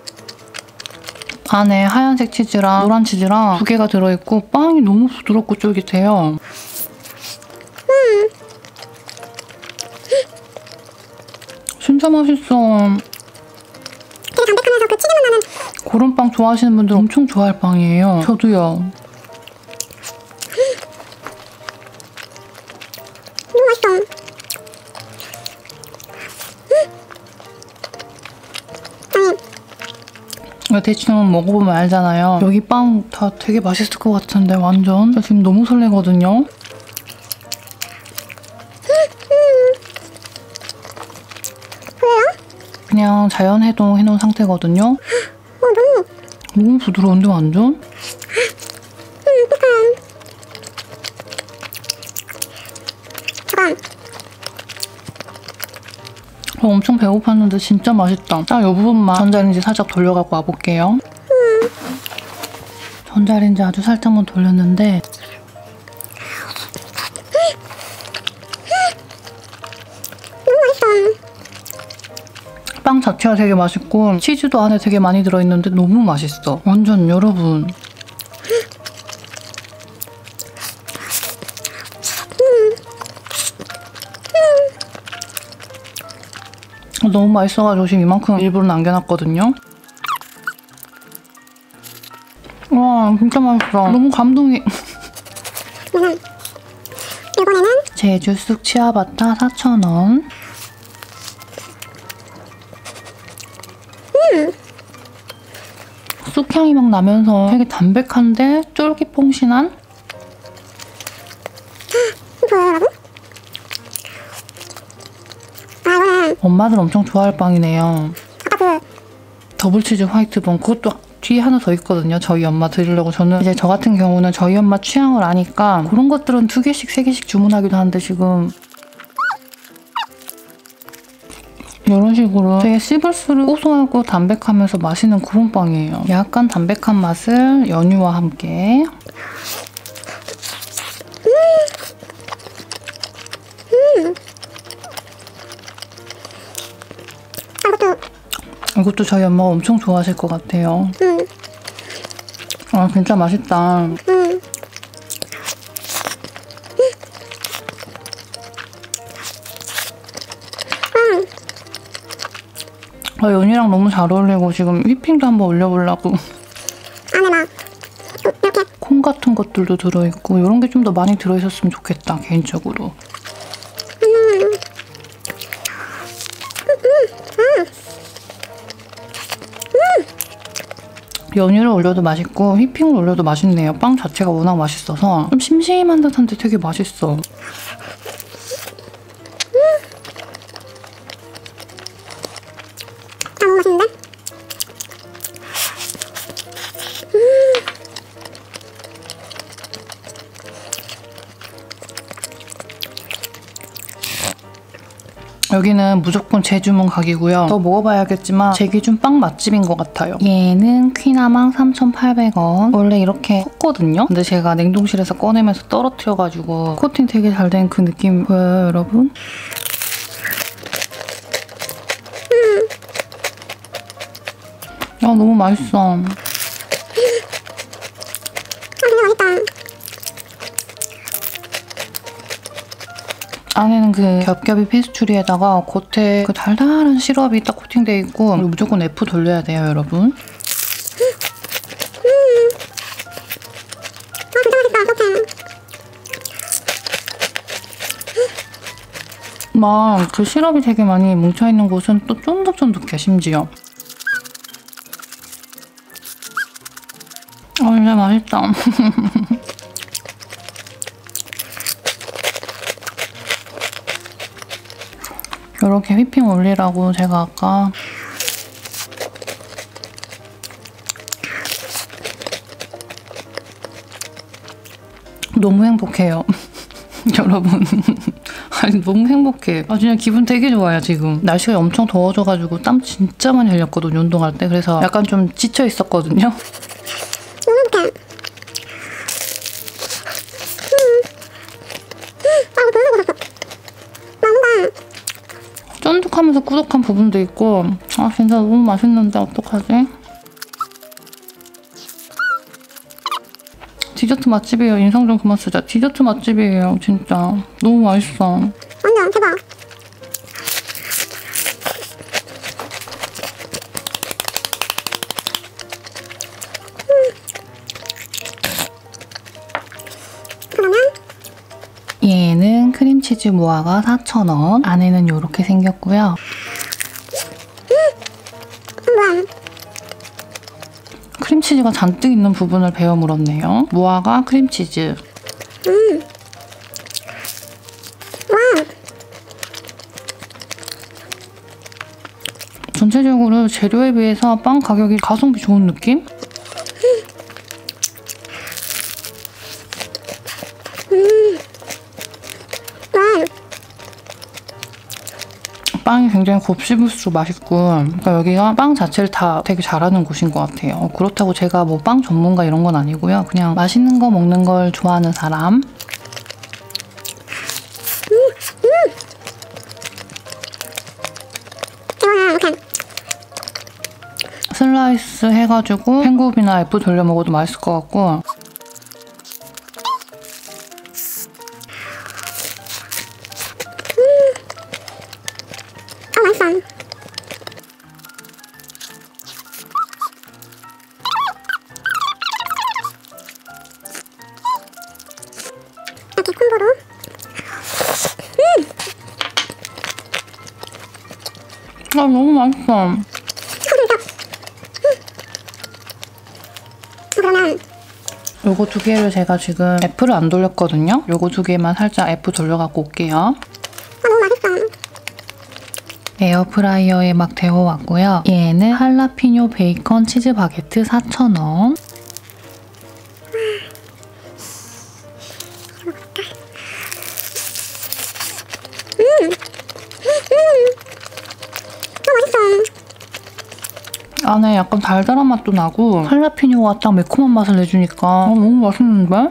안에 하얀색 치즈랑 노란 치즈랑 두 개가 들어있고 빵이 너무 부드럽고 쫄깃해요. 진짜 맛있어. 되게 담백하면서 그 치즈만 나는 그런 빵 좋아하시는 분들 엄청 좋아할 빵이에요. 저도요. 대충 먹어보면 알잖아요. 여기 빵 다 되게 맛있을 것 같은데 완전. 저 지금 너무 설레거든요. 그냥 자연 해동 해놓은 상태거든요. 어, 너무. 너무 부드러운데 완전? 저 엄청 배고팠는데 진짜 맛있다. 딱 이 부분만 전자레인지 살짝 돌려갖고 와볼게요. 전자레인지 아주 살짝만 돌렸는데. 빵 자체가 되게 맛있고 치즈도 안에 되게 많이 들어있는데 너무 맛있어. 완전 여러분. 너무 맛있어가지고 지금 이만큼 일부러 남겨놨거든요. 와 진짜 맛있어. 너무 감동이. 이번에는 제주 쑥 치아바타 4,000원. 쑥향이 막 나면서 되게 담백한데 쫄깃퐁신한? 엄마들 엄청 좋아할 빵이네요. 더블치즈 화이트 번 그것도 뒤에 하나 더 있거든요. 저희 엄마 드리려고 저는 이제 저 같은 경우는 저희 엄마 취향을 아니까 그런 것들은 두 개씩 세 개씩 주문하기도 하는데 지금 이런 식으로 되게 씹을수록 고소하고 담백하면서 맛있는 그런 빵이에요. 약간 담백한 맛을 연유와 함께 이것도 저희 엄마가 엄청 좋아하실 것 같아요. 음, 아 진짜 맛있다. 음. 아, 연유랑 너무 잘 어울리고 지금 휘핑도 한번 올려보려고 안에 막 이렇게 콩 같은 것들도 들어있고 이런 게 좀 더 많이 들어있었으면 좋겠다 개인적으로. 연유를 올려도 맛있고 휘핑을 올려도 맛있네요. 빵 자체가 워낙 맛있어서 좀 심심한 듯한데 되게 맛있어. 여기는 무조건 제주문 각이고요. 더 먹어봐야겠지만 제 기준 빵 맛집인 것 같아요. 얘는 퀴나망 3,800원. 원래 이렇게 컸거든요. 근데 제가 냉동실에서 꺼내면서 떨어뜨려가지고 코팅 되게 잘 된 그 느낌 보여요, 여러분? 아 너무 맛있어. 안에는 그 겹겹이 페스츄리에다가 겉에 그 달달한 시럽이 딱 코팅돼 있고 무조건 F 돌려야 돼요, 여러분. 막 그 시럽이 되게 많이 뭉쳐있는 곳은 또 쫀득쫀득해 심지어 아 진짜 맛있다 이렇게 휘핑 올리라고 제가 아까 너무 행복해요 여러분 아니 너무 행복해. 아 진짜 기분 되게 좋아요 지금. 날씨가 엄청 더워져가지고 땀 진짜 많이 흘렸거든요 운동할 때. 그래서 약간 좀 지쳐 있었거든요. 부분도 있고 아 진짜 너무 맛있는데 어떡하지? 디저트 맛집이에요. 인상 좀 그만 쓰자. 디저트 맛집이에요. 진짜. 너무 맛있어. 완전 대박. 얘는 크림치즈 무화과 4,000원. 안에는 이렇게 생겼고요. 크림치즈가 잔뜩 있는 부분을 베어 물었네요. 무화과 크림치즈. 와, 전체적으로 재료에 비해서 빵 가격이 가성비 좋은 느낌? 굉장히 곱씹을수록 맛있고 그러니까 여기가 빵 자체를 다 되게 잘하는 곳인 것 같아요. 그렇다고 제가 뭐 빵 전문가 이런 건 아니고요. 그냥 맛있는 거 먹는 걸 좋아하는 사람. 슬라이스 해가지고 팬굽이나 에프 돌려 먹어도 맛있을 것 같고 요거 두 개를 제가 지금 에프를 안 돌렸거든요. 요거 두 개만 살짝 에프 돌려갖고 올게요. 아. 에어프라이어에 막 데워왔고요. 얘는 할라피뇨 베이컨 치즈 바게트 4,000원. 약간 달달한 맛도 나고 할라피뇨가 딱 매콤한 맛을 내주니까 어, 너무 맛있는데?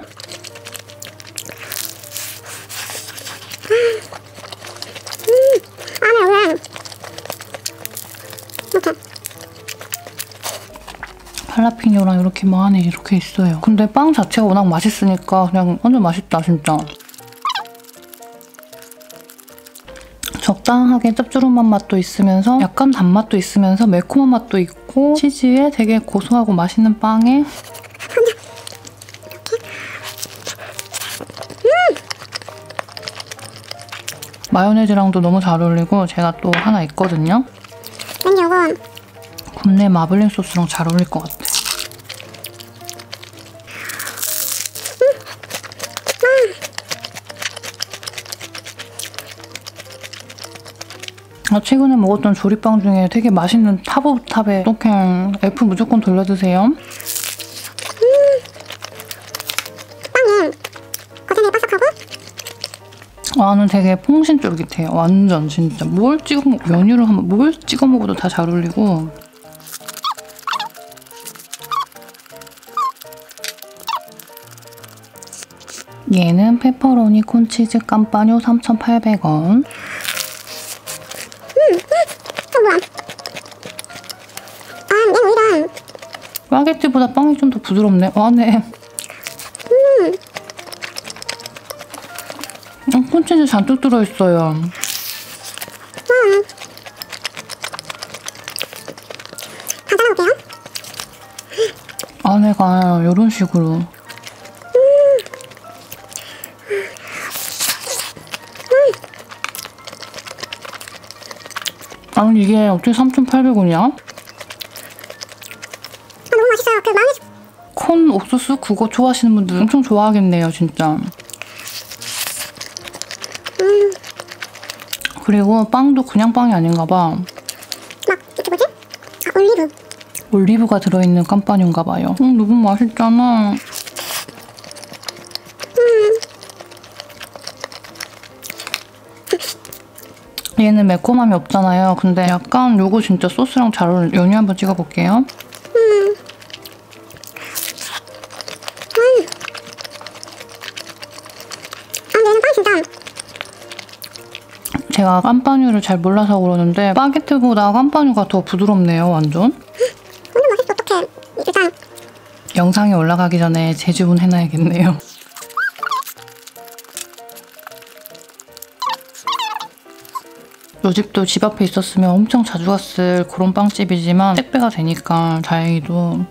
할라피뇨랑 이렇게 뭐 안에 이렇게 있어요. 근데 빵 자체가 워낙 맛있으니까 그냥 완전 맛있다 진짜. 적당하게 짭조름한 맛도 있으면서 약간 단맛도 있으면서 매콤한 맛도 있고 치즈에 되게 고소하고 맛있는 빵에 마요네즈랑도 너무 잘 어울리고 제가 또 하나 있거든요. 이거 굽네 마블링 소스랑 잘 어울릴 것 같아. 최근에 먹었던 조리빵 중에 되게 맛있는 탑에 떡행 F 무조건 돌려 드세요. 빵이 고생이 바삭하고 와는 되게 퐁신 쫄깃해요. 완전 진짜 뭘 찍어 먹 연유를 한번 뭘 찍어 먹어도 다 잘 어울리고 얘는 페퍼로니 콘치즈 깜빠뇨 3,800원. 스파게티보다 빵이 좀 더 부드럽네. 와네. 음, 콘치즈 잔뜩 들어있어요. 다 잘라볼게요. 안에가 이런 식으로. 아니 이게 어떻게 3,800원이야? 아, 너무 맛있어요. 그 마요네즈 콘 옥수수 그거 좋아하시는 분들 엄청 좋아하겠네요 진짜. 그리고 빵도 그냥 빵이 아닌가 봐. 막 이렇게 뭐지? 아, 올리브. 올리브가 들어있는 깜빠뇽가 봐요. 음, 너무 맛있잖아. 얘는 매콤함이 없잖아요. 근데 약간 요거 진짜 소스랑 잘 어울려. 연유 한번 찍어볼게요. 제가 깜빠뉴를 잘 몰라서 그러는데 바게트보다 깜빠뉴가 더 부드럽네요. 완전. 너무 맛있어. 어떡해. 일단 영상이 올라가기 전에 재주문 해놔야겠네요. 요 집도 집 앞에 있었으면 엄청 자주 갔을 그런 빵집이지만 택배가 되니까 다행히도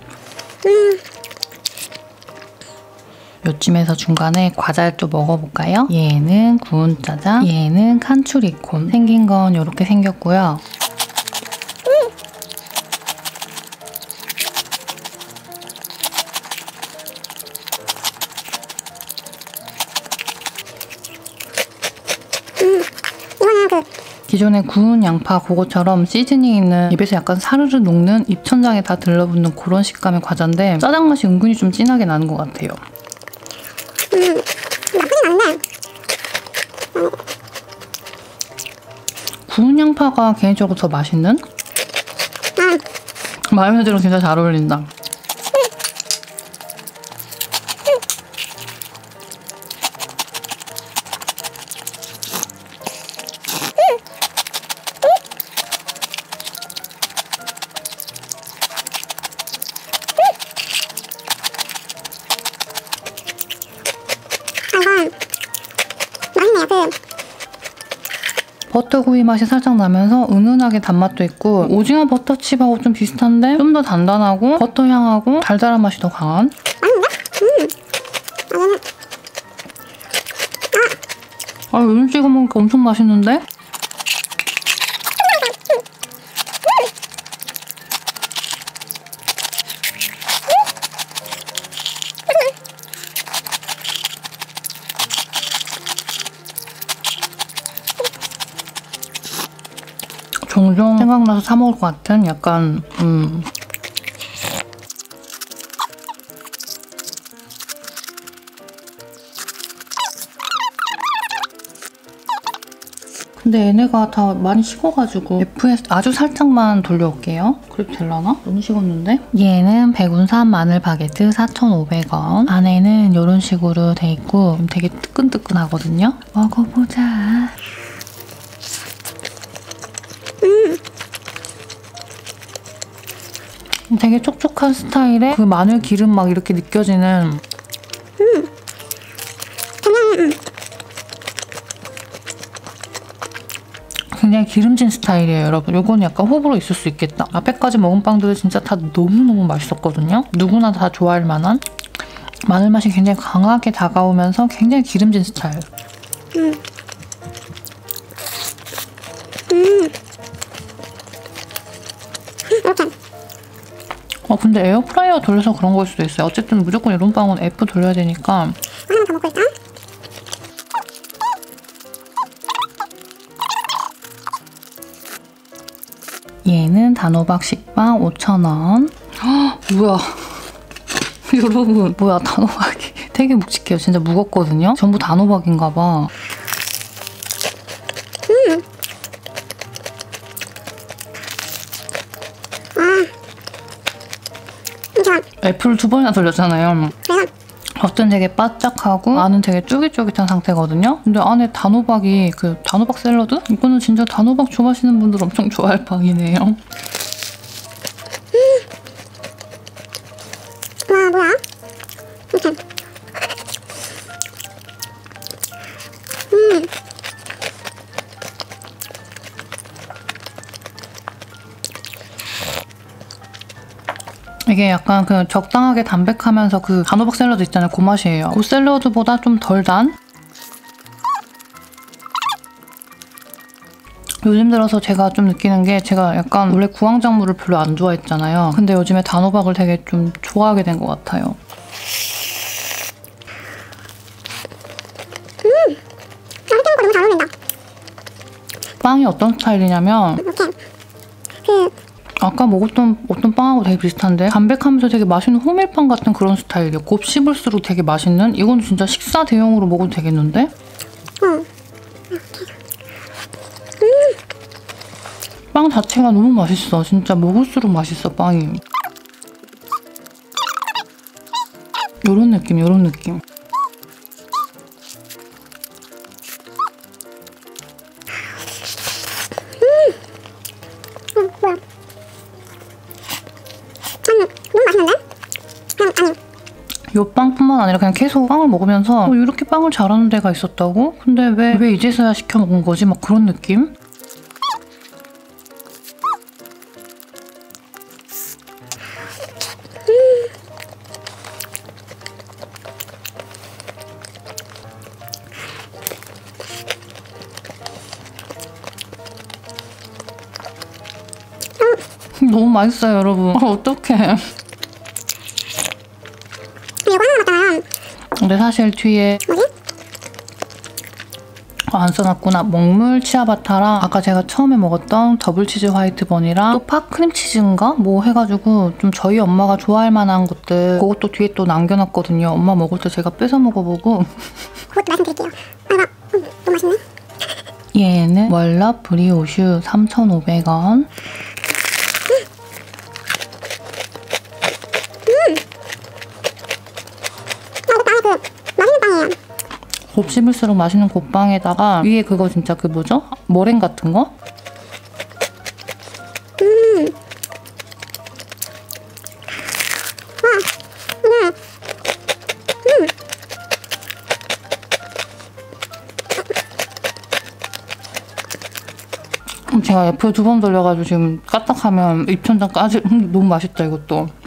요쯤에서 중간에 과자를 또 먹어볼까요? 얘는 구운 짜장, 얘는 칸추리콘. 생긴 건 이렇게 생겼고요. 기존에 구운 양파 고거처럼 시즈닝 있는 입에서 약간 사르르 녹는 입천장에 다 들러붙는 그런 식감의 과자인데 짜장 맛이 은근히 좀 진하게 나는 것 같아요. 나쁘진 않은데 구운 양파가 개인적으로 더 맛있는? 아 마요네즈랑 진짜 잘 어울린다. 버터구이 맛이 살짝 나면서 은은하게 단맛도 있고 오징어 버터칩하고 좀 비슷한데 좀 더 단단하고 버터 향하고 달달한 맛이 더 강한? 아 요즘 찍어 먹으니까 엄청 맛있는데? 종종 생각나서 사 먹을 것 같은 약간 음 근데 얘네가 다 많이 식어가지고 F에서 아주 살짝만 돌려올게요. 그래도 될라나? 너무 식었는데? 얘는 백운산 마늘 바게트 4,500원. 안에는 이런 식으로 돼 있고 되게 뜨끈뜨끈하거든요. 먹어보자. 되게 촉촉한 스타일의 그 마늘 기름 막 이렇게 느껴지는 굉장히 기름진 스타일이에요, 여러분. 요건 약간 호불호 있을 수 있겠다. 앞에까지 먹은 빵들은 진짜 다 너무너무 맛있었거든요. 누구나 다 좋아할 만한 마늘 맛이 굉장히 강하게 다가오면서 굉장히 기름진 스타일. 이렇게 어, 근데 에어프라이어 돌려서 그런 걸 수도 있어요. 어쨌든 무조건 이런 빵은 F 돌려야 되니까 하나 더 먹고 있다 얘는 단호박 식빵 5,000원. 뭐야. 여러분, 뭐야, 단호박이 되게 묵직해요. 진짜 무겁거든요? 전부 단호박인가 봐. 애플을 두 번이나 돌렸잖아요. 겉은 되게 바짝하고 안은 되게 쫄깃쫄깃한 상태거든요. 근데 안에 단호박이 그 단호박 샐러드? 이거는 진짜 단호박 좋아하시는 분들 엄청 좋아할 빵이네요. 와 뭐야 이렇게 이게 약간 그 적당하게 담백하면서 그 단호박 샐러드 있잖아요. 그 맛이에요. 그 샐러드보다 좀 덜 단? 요즘 들어서 제가 좀 느끼는 게 제가 약간 원래 구황작물을 별로 안 좋아했잖아요. 근데 요즘에 단호박을 되게 좀 좋아하게 된 것 같아요. 잘 어울린다 빵이 어떤 스타일이냐면 아까 먹었던 어떤 빵하고 되게 비슷한데 담백하면서 되게 맛있는 호밀빵 같은 그런 스타일이에요. 곱 씹을수록 되게 맛있는? 이건 진짜 식사 대용으로 먹어도 되겠는데? 어. 빵 자체가 너무 맛있어. 진짜 먹을수록 맛있어, 빵이. 요런 느낌, 요런 느낌. 빵뿐만 아니라 그냥 계속 빵을 먹으면서 어, 이렇게 빵을 잘하는 데가 있었다고? 근데 왜, 왜 이제서야 시켜 먹은 거지? 막 그런 느낌? 너무 맛있어요, 여러분. 아, 어떡해. 이거 하나 남았잖아요 근데 사실 뒤에? 어, 안 써놨구나. 먹물 치아바타랑 아까 제가 처음에 먹었던 더블치즈 화이트 번이랑 또 팥크림치즈인가? 뭐 해가지고 좀 저희 엄마가 좋아할 만한 것들 그것도 뒤에 또 남겨놨거든요. 엄마 먹을 때 제가 뺏어 먹어보고 그것도 말씀드릴게요. 아, 나, 음, 너무 맛있네. 얘는 월럽 브리오슈 3,500원. 곱 씹을수록 맛있는 곱빵에다가 위에 그거 진짜 그 뭐죠? 머랭 같은 거? 음, 제가 F 두번 돌려가지고 지금 까딱하면 입천장 까지 음, 너무 맛있다 이것도.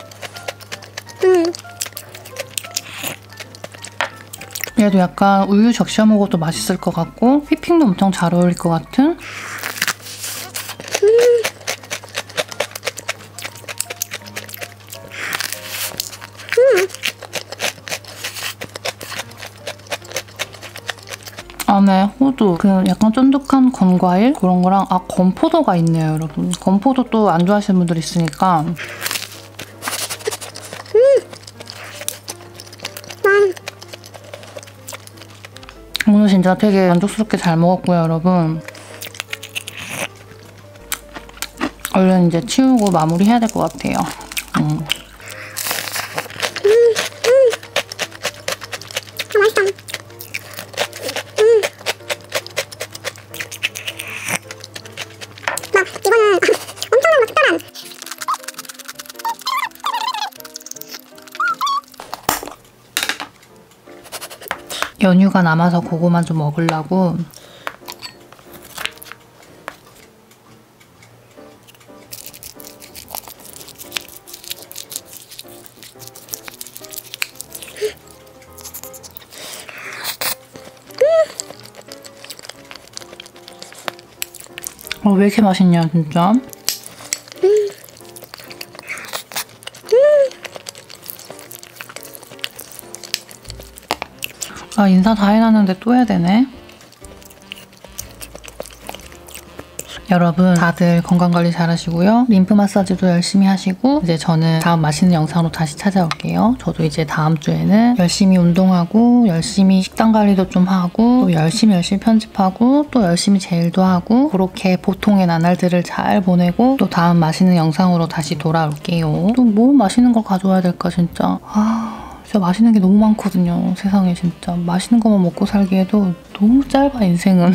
얘도 약간 우유 적셔 먹어도 맛있을 것 같고 휘핑도 엄청 잘 어울릴 것 같은? 안에 호두. 그 약간 쫀득한 건과일? 그런 거랑 아 건포도가 있네요 여러분. 건포도 또 안 좋아하시는 분들 있으니까 진짜 되게 만족스럽게 잘 먹었고요 여러분. 얼른 이제 치우고 마무리 해야 될 것 같아요 연유가 남아서 그거만 좀 먹으려고. 어, 왜 이렇게 맛있냐 진짜 아 인사 다 해놨는데 또 해야 되네. 여러분 다들 건강관리 잘 하시고요. 림프 마사지도 열심히 하시고 이제 저는 다음 맛있는 영상으로 다시 찾아올게요. 저도 이제 다음 주에는 열심히 운동하고 열심히 식단 관리도 좀 하고 또 열심히 열심히 편집하고 또 열심히 제일도 하고 그렇게 보통의 나날들을 잘 보내고 또 다음 맛있는 영상으로 다시 돌아올게요. 또 뭐 맛있는 걸 가져와야 될까 진짜. 아... 진짜 맛있는 게 너무 많거든요. 세상에 진짜 맛있는 것만 먹고 살기에도 너무 짧아 인생은.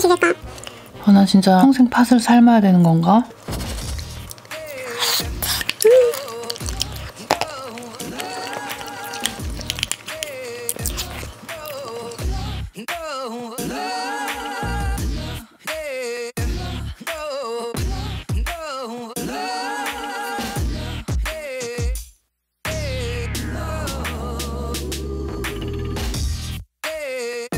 시킬까? 아, 나 진짜 평생 팥을 삶아야 되는 건가?